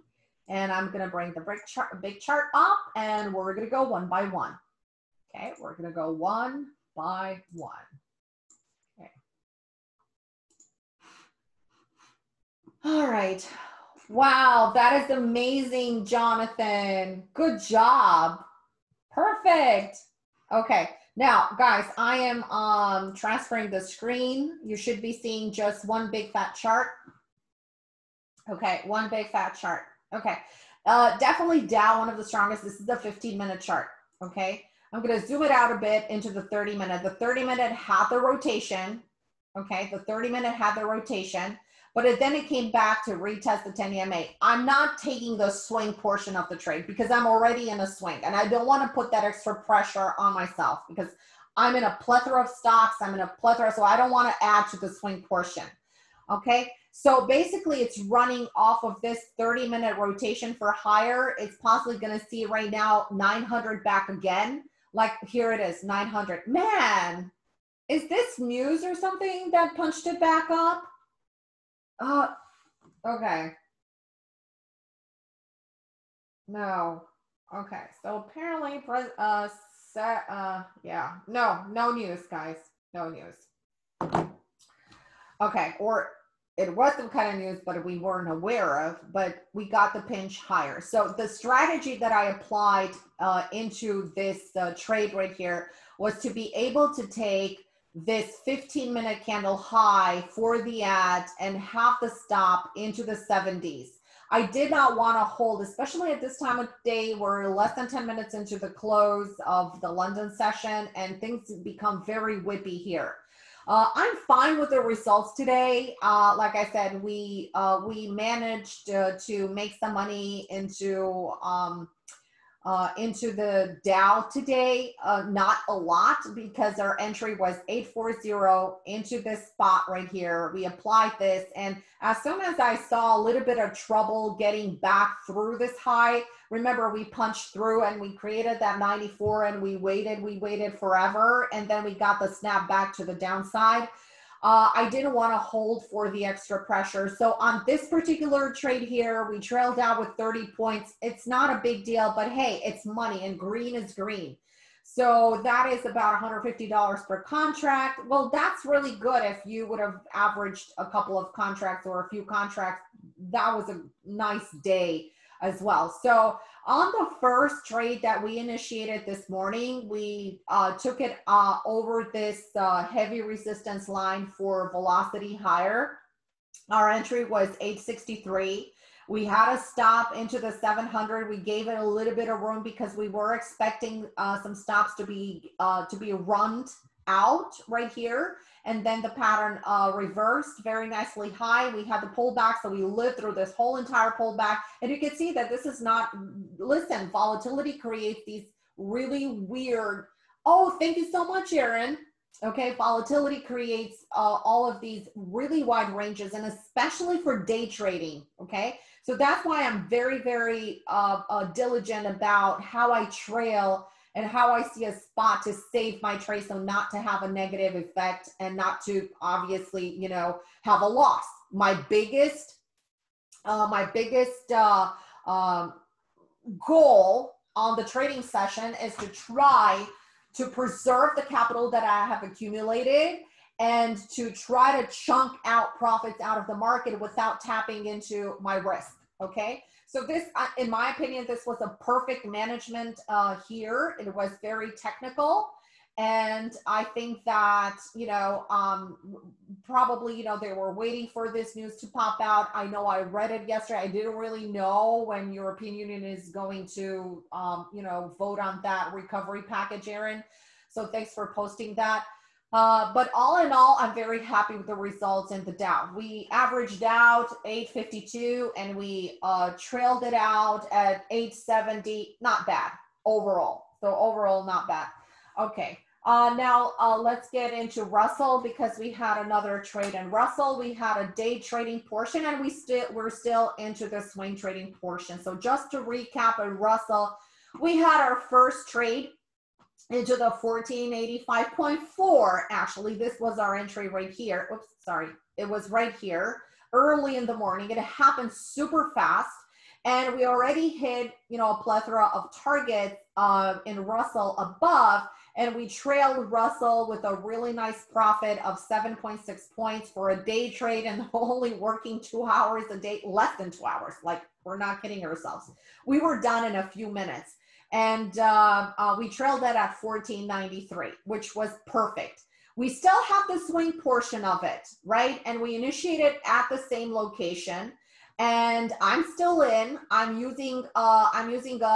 And I'm gonna bring the big chart, big chart up and we're gonna go one by one. Okay, we're gonna go one by one. Okay. All right. Wow, that is amazing, Jonathan. Good job. Perfect. Okay. Now, guys, I am um, transferring the screen. You should be seeing just one big fat chart. Okay, one big fat chart. Okay, uh, definitely Dow, one of the strongest. This is a 15 minute chart. Okay, I'm going to zoom it out a bit into the 30 minute. The 30 minute had the rotation. Okay, the 30 minute had the rotation, but it, then it came back to retest the 10 EMA. I'm not taking the swing portion of the trade because I'm already in a swing and I don't want to put that extra pressure on myself because I'm in a plethora of stocks. I'm in a plethora, so I don't want to add to the swing portion. Okay, so basically it's running off of this 30 minute rotation for higher. It's possibly going to see right now 900 back again. Like here it is, 900. Man, is this news or something that punched it back up? Uh, okay. No. Okay. So apparently, pres uh, set, uh, yeah. No, no news, guys. No news. Okay. Or it was some kind of news, but we weren't aware of, but we got the pinch higher. So the strategy that I applied uh, into this uh, trade right here was to be able to take this 15 minute candle high for the ad and have the stop into the 70s. I did not want to hold, especially at this time of day, we're less than 10 minutes into the close of the London session and things become very whippy here. Uh, I'm fine with the results today. Uh, like I said, we uh, we managed to make some money into um, uh, into the Dow today. Uh, not a lot because our entry was 840 into this spot right here. We applied this and as soon as I saw a little bit of trouble getting back through this high, remember we punched through and we created that 94 and we waited, we waited forever and then we got the snap back to the downside uh, I didn't want to hold for the extra pressure. So on this particular trade here, we trailed out with 30 points. It's not a big deal, but hey, it's money and green is green. So that is about $150 per contract. Well, that's really good if you would have averaged a couple of contracts or a few contracts. That was a nice day as well. So on the first trade that we initiated this morning, we uh, took it uh, over this uh, heavy resistance line for velocity higher. Our entry was 863. We had a stop into the 700. We gave it a little bit of room because we were expecting uh, some stops to be uh, to be run out right here and then the pattern uh, reversed very nicely high. We had the pullback, so we lived through this whole entire pullback. And you can see that this is not, listen, volatility creates these really weird, oh, thank you so much, Aaron. Okay, volatility creates uh, all of these really wide ranges, and especially for day trading. Okay, so that's why I'm very, very uh, uh, diligent about how I trail and how I see a spot to save my trade so not to have a negative effect and not to obviously, you know, have a loss. My biggest, uh, my biggest uh, um, goal on the trading session is to try to preserve the capital that I have accumulated and to try to chunk out profits out of the market without tapping into my risk. Okay. So this, in my opinion, this was a perfect management uh, here. It was very technical. And I think that, you know, um, probably, you know, they were waiting for this news to pop out. I know I read it yesterday. I didn't really know when European Union is going to, um, you know, vote on that recovery package, Aaron. So thanks for posting that. Uh, but all in all, I'm very happy with the results in the Dow. We averaged out 852 and we uh, trailed it out at 870. Not bad overall. So overall, not bad. Okay. Uh, now uh, let's get into Russell because we had another trade in Russell. We had a day trading portion, and we still we're still into the swing trading portion. So just to recap, in Russell, we had our first trade into the 1485.4. Actually, this was our entry right here. Oops, sorry, it was right here early in the morning. It happened super fast and we already hit you know a plethora of targets uh, in russell above and we trailed russell with a really nice profit of 7.6 points for a day trade and only working two hours a day less than two hours like we're not kidding ourselves we were done in a few minutes and uh, uh, we trailed that at 1493 which was perfect we still have the swing portion of it right and we initiated at the same location and I'm still in. I'm using uh, I'm using a,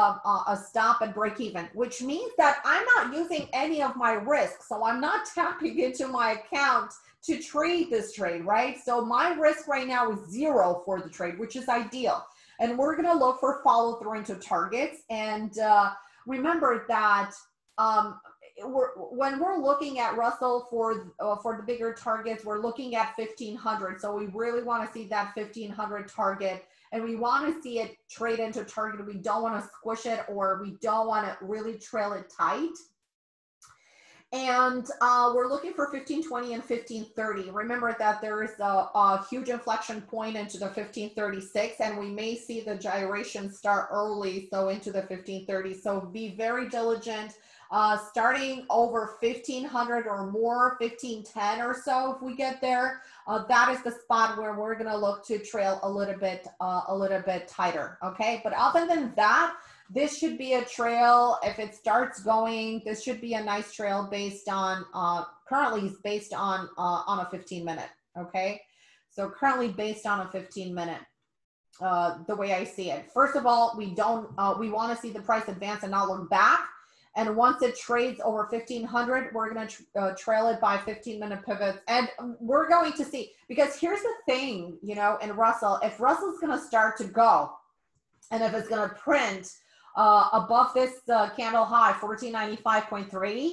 a stop and break even, which means that I'm not using any of my risk. So I'm not tapping into my account to trade this trade, right? So my risk right now is zero for the trade, which is ideal. And we're gonna look for follow through into targets. And uh, remember that um, we're, when we're looking at Russell for uh, for the bigger targets, we're looking at 1500. So we really want to see that 1500 target and we want to see it trade into target. We don't want to squish it or we don't want to really trail it tight. And uh, we're looking for 1520 and 1530. Remember that there is a, a, huge inflection point into the 1536, and we may see the gyration start early, so into the 1530. So be very diligent uh, starting over 1500 or more 1510 or so if we get there uh, that is the spot where we're going to look to trail a little bit uh, a little bit tighter okay but other than that this should be a trail if it starts going this should be a nice trail based on uh, currently is based on uh, on a 15 minute okay so currently based on a 15 minute uh, the way I see it. First of all, we don't, uh, we want to see the price advance and not look back. And once it trades over 1500, we're going to uh, trail it by 15 minute pivots. And we're going to see, because here's the thing, you know, in Russell, if Russell's going to start to go, and if it's going to print uh, above this uh, candle high, 1495.3,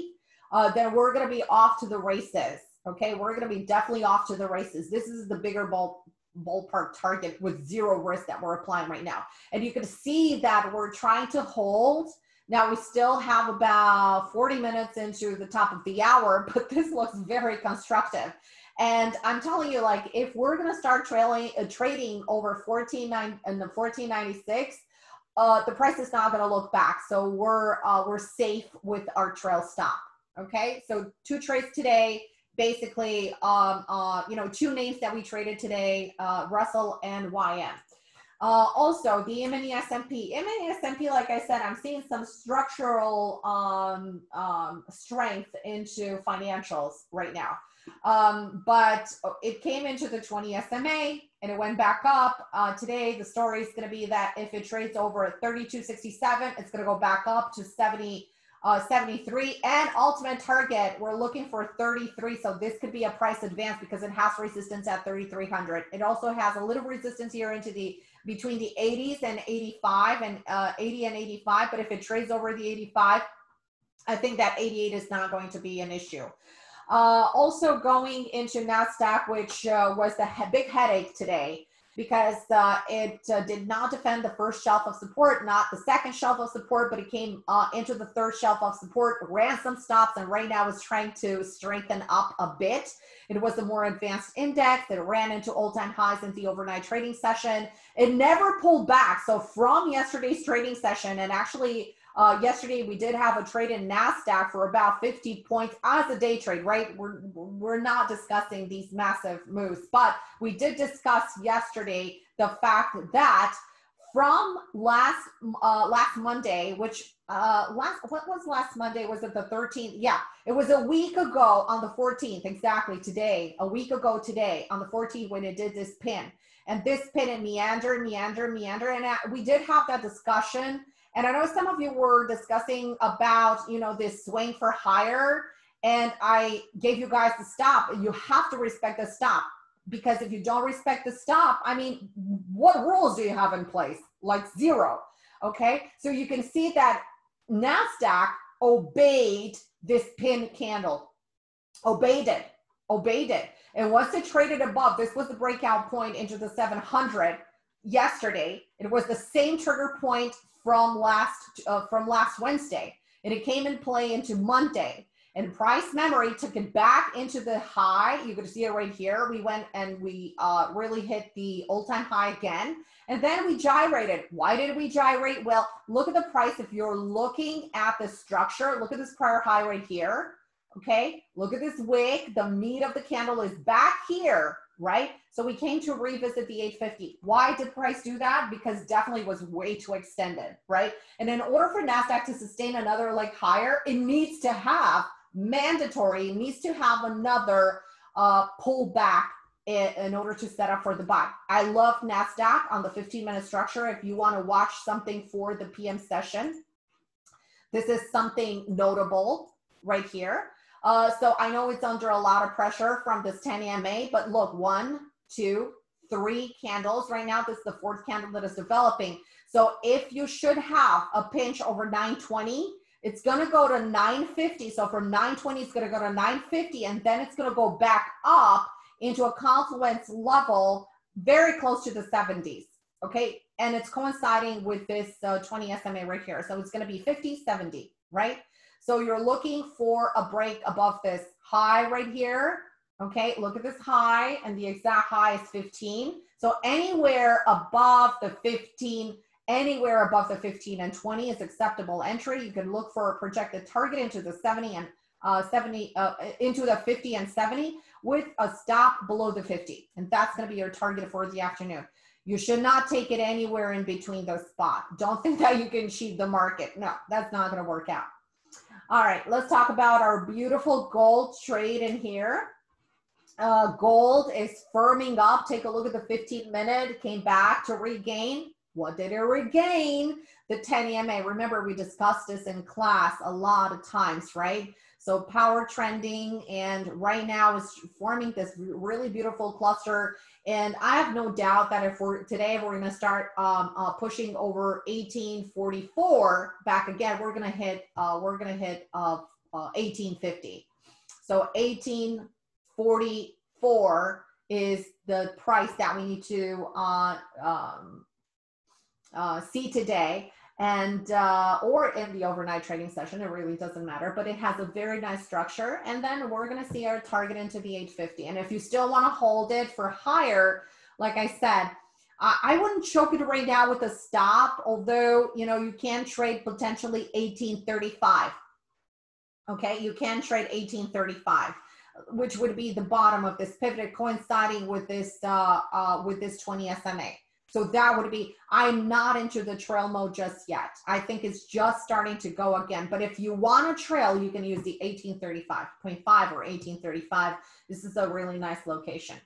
uh, then we're going to be off to the races. Okay, we're going to be definitely off to the races. This is the bigger ball ballpark target with zero risk that we're applying right now. And you can see that we're trying to hold now we still have about 40 minutes into the top of the hour, but this looks very constructive. And I'm telling you, like, if we're gonna start trailing, uh, trading over 14 nine and the 1496, uh, the price is not gonna look back. So we're uh, we're safe with our trail stop. Okay, so two trades today. Basically, um, uh, you know, two names that we traded today, uh, Russell and YM. Uh, also, the M&E S&P. M&E S&P, like I said, I'm seeing some structural um, um, strength into financials right now. Um, but it came into the 20 SMA and it went back up. Uh, today, the story is going to be that if it trades over 32.67, it's going to go back up to 70 uh, 73 and ultimate target we're looking for 33 so this could be a price advance because it has resistance at 3300 it also has a little resistance here into the between the 80s and 85 and uh, 80 and 85 but if it trades over the 85 i think that 88 is not going to be an issue uh, also going into nasdaq which uh, was the he- big headache today because uh, it uh, did not defend the first shelf of support, not the second shelf of support, but it came uh, into the third shelf of support, ran some stops, and right now is trying to strengthen up a bit. It was a more advanced index. It ran into all-time highs in the overnight trading session. It never pulled back. So from yesterday's trading session, and actually uh, yesterday, we did have a trade in NASDAQ for about 50 points as a day trade, right? We're, we're not discussing these massive moves, but we did discuss yesterday the fact that from last uh, last Monday, which uh, last what was last Monday? Was it the 13th? Yeah, it was a week ago on the 14th, exactly today, a week ago today on the 14th when it did this pin. And this pin and meander, meander, meander. And we did have that discussion and I know some of you were discussing about, you know, this swing for higher. And I gave you guys the stop. You have to respect the stop because if you don't respect the stop, I mean, what rules do you have in place? Like zero. Okay. So you can see that NASDAQ obeyed this pin candle, obeyed it, obeyed it. And once it traded above, this was the breakout point into the 700 yesterday. It was the same trigger point from last uh, from last Wednesday, and it came in play into Monday. And price memory took it back into the high. You can see it right here. We went and we uh, really hit the all-time high again. And then we gyrated. Why did we gyrate? Well, look at the price. If you're looking at the structure, look at this prior high right here. Okay, look at this wick. The meat of the candle is back here, right? So we came to revisit the 850. Why did price do that? Because definitely was way too extended, right? And in order for NASDAQ to sustain another like higher, it needs to have mandatory, needs to have another uh, pullback in, in order to set up for the buy. I love NASDAQ on the 15 minute structure. If you want to watch something for the PM session, this is something notable right here. Uh, so I know it's under a lot of pressure from this 10 EMA, but look, one, two, three candles right now. This is the fourth candle that is developing. So if you should have a pinch over 920, it's going to go to 950. So from 920, it's going to go to 950, and then it's going to go back up into a confluence level very close to the 70s. Okay. And it's coinciding with this uh, 20 SMA right here. So it's going to be 50, 70, right? So you're looking for a break above this high right here. Okay. Look at this high, and the exact high is 15. So anywhere above the 15 anywhere above the 15 and 20 is acceptable entry. You can look for a projected target into the 70 and uh, 70 uh, into the 50 and 70 with a stop below the 50. And that's going to be your target for the afternoon. You should not take it anywhere in between those spots. Don't think that you can cheat the market. No, that's not going to work out. All right, let's talk about our beautiful gold trade in here. Uh, gold is firming up. Take a look at the 15 minute. It came back to regain what did it regain? The 10 EMA. Remember, we discussed this in class a lot of times, right? So power trending and right now is forming this really beautiful cluster. And I have no doubt that if we're today, we're going to start um, uh, pushing over 1844 back again, we're going to hit, uh, we're going to hit uh, 1850. Uh, so 1844 is the price that we need to uh, um, uh, see today and uh, or in the overnight trading session it really doesn't matter but it has a very nice structure and then we're going to see our target into the 850 and if you still want to hold it for higher like i said I wouldn't choke it right now with a stop, although you know you can trade potentially 1835. Okay, you can trade 1835, which would be the bottom of this pivot, coinciding with this uh, uh, with this 20 SMA. So that would be, I'm not into the trail mode just yet. I think it's just starting to go again. But if you want a trail, you can use the 1835.5 or 1835. This is a really nice location.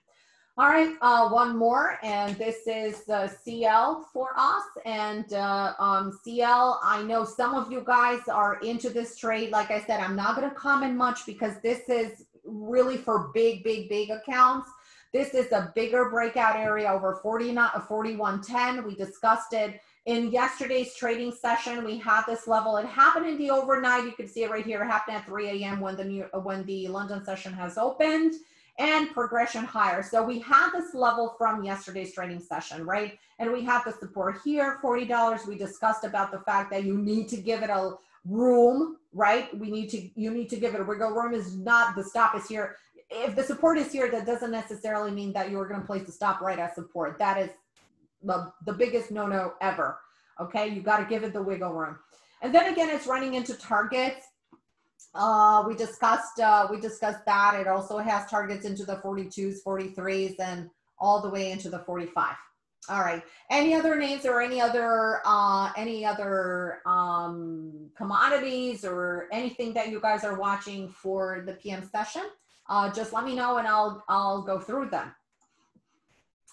All right, uh, one more, and this is the CL for us. And uh, um, CL, I know some of you guys are into this trade. Like I said, I'm not going to comment much because this is really for big, big, big accounts. This is a bigger breakout area over 40, uh, 4110. We discussed it in yesterday's trading session. We had this level. It happened in the overnight. You can see it right here. It happened at 3 a.m. when the new, uh, when the London session has opened and progression higher. So we had this level from yesterday's trading session, right? And we have the support here, $40. We discussed about the fact that you need to give it a room, right? We need to, you need to give it a wiggle room is not, the stop is here if the support is here, that doesn't necessarily mean that you're going to place the stop right at support. That is the, the biggest no-no ever. Okay, you got to give it the wiggle room. And then again, it's running into targets. Uh, we discussed uh, we discussed that. It also has targets into the 42s, 43s, and all the way into the 45. All right. Any other names or any other uh, any other um, commodities or anything that you guys are watching for the PM session? Uh, just let me know and I'll, I'll go through them.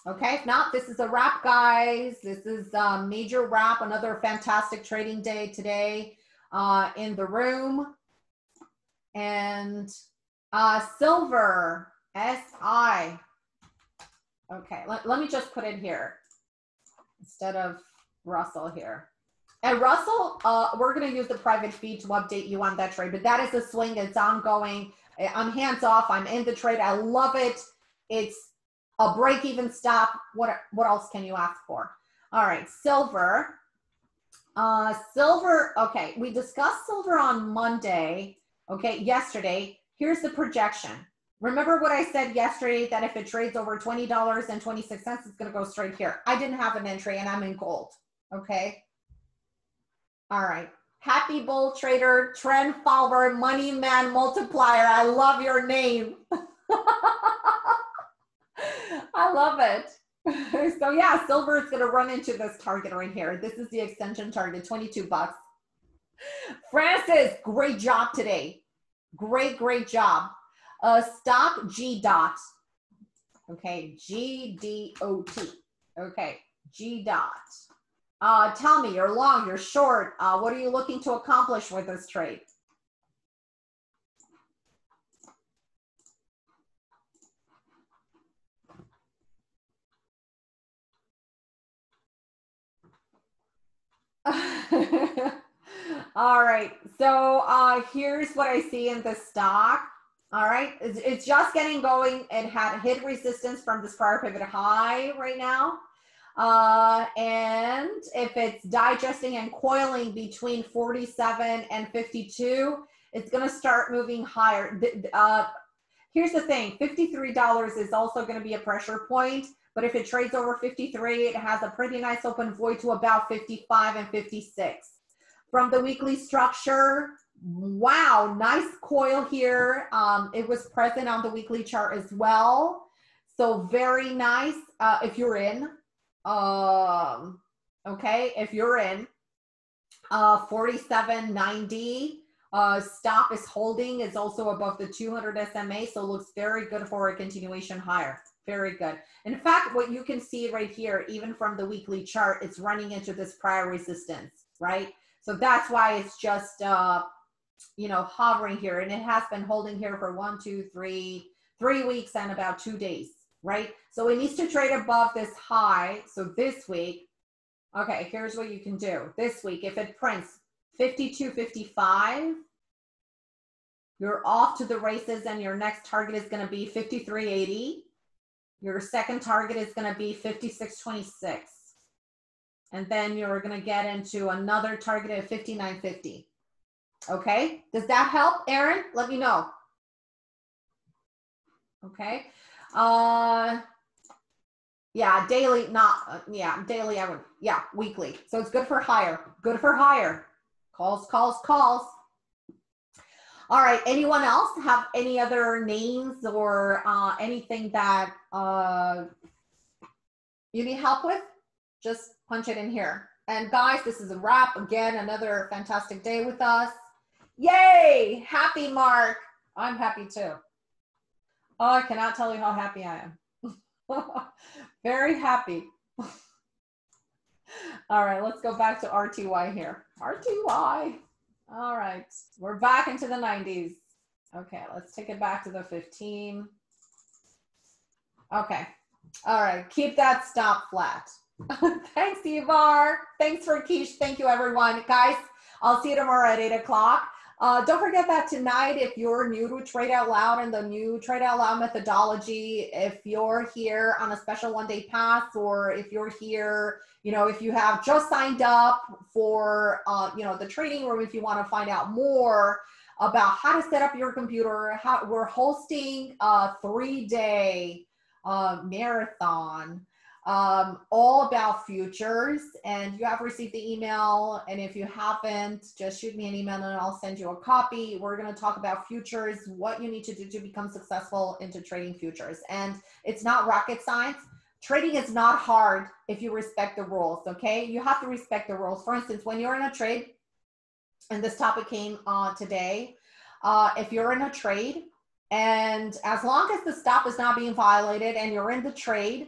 Okay, if not, this is a wrap, guys. This is a major wrap, another fantastic trading day today uh, in the room. And uh, silver, SI. Okay, let, let me just put it here instead of Russell here. And Russell, uh, we're going to use the private feed to update you on that trade, but that is a swing. It's ongoing. I'm hands off. I'm in the trade. I love it. It's a break even stop. What, what else can you ask for? All right, silver. Uh, silver, okay, we discussed silver on Monday, okay, yesterday. Here's the projection. Remember what I said yesterday that if it trades over $20.26, it's going to go straight here. I didn't have an entry and I'm in gold, okay? All right. Happy Bull Trader, Trend Follower, Money Man Multiplier. I love your name. I love it. so yeah, silver is going to run into this target right here. This is the extension target, 22 bucks. Francis, great job today. Great, great job. Uh, stop G dot. Okay, G D O T. Okay, G dot. Uh, tell me, you're long, you're short. Uh, what are you looking to accomplish with this trade? All right. So uh, here's what I see in the stock. All right. It's, it's just getting going. It had hit resistance from this prior pivot high right now. Uh, and if it's digesting and coiling between 47 and 52, it's going to start moving higher. Uh, here's the thing $53 is also going to be a pressure point. But if it trades over 53, it has a pretty nice open void to about 55 and 56. From the weekly structure, wow, nice coil here. Um, it was present on the weekly chart as well. So very nice uh, if you're in. Um, okay, if you're in. Uh, 47.90 uh, stop is holding is also above the 200 SMA, so looks very good for a continuation higher. Very good. In fact, what you can see right here, even from the weekly chart, it's running into this prior resistance, right? So that's why it's just, uh, you know, hovering here. And it has been holding here for one, two, three, three weeks and about two days, right? So it needs to trade above this high. So this week, okay, here's what you can do. This week, if it prints 52.55, you're off to the races and your next target is going to be 53.80 your second target is going to be 5626. And then you're going to get into another target at 5950. Okay. Does that help, Aaron? Let me know. Okay. Uh, yeah, daily, not, uh, yeah, daily, I would, yeah, weekly. So it's good for higher, good for higher. Calls, calls, calls. All right. Anyone else have any other names or uh, anything that uh, you need help with? Just punch it in here. And guys, this is a wrap. Again, another fantastic day with us. Yay! Happy Mark. I'm happy too. Oh, I cannot tell you how happy I am. Very happy. All right, let's go back to RTY here. RTY. All right, we're back into the 90s. Okay, let's take it back to the 15. Okay, all right, keep that stop flat. Thanks, Ivar. Thanks for Keish. Thank you, everyone. Guys, I'll see you tomorrow at 8 o'clock. Uh, don't forget that tonight, if you're new to Trade Out Loud and the new Trade Out Loud methodology, if you're here on a special one day pass, or if you're here, you know, if you have just signed up for, uh, you know, the training room, if you want to find out more about how to set up your computer, how we're hosting a three day uh, marathon um, all about futures. And you have received the email. And if you haven't, just shoot me an email and I'll send you a copy. We're going to talk about futures, what you need to do to become successful into trading futures. And it's not rocket science. Trading is not hard if you respect the rules, okay? You have to respect the rules. For instance, when you're in a trade, and this topic came uh, today, uh, if you're in a trade, and as long as the stop is not being violated and you're in the trade,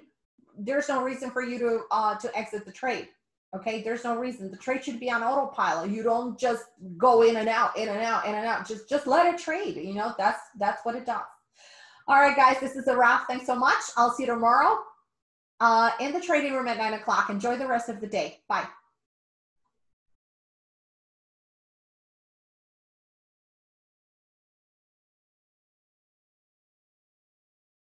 there's no reason for you to uh, to exit the trade. Okay, there's no reason. The trade should be on autopilot. You don't just go in and out, in and out, in and out. Just just let it trade. You know, that's that's what it does. All right, guys, this is a wrap. Thanks so much. I'll see you tomorrow uh, in the trading room at nine o'clock. Enjoy the rest of the day. Bye.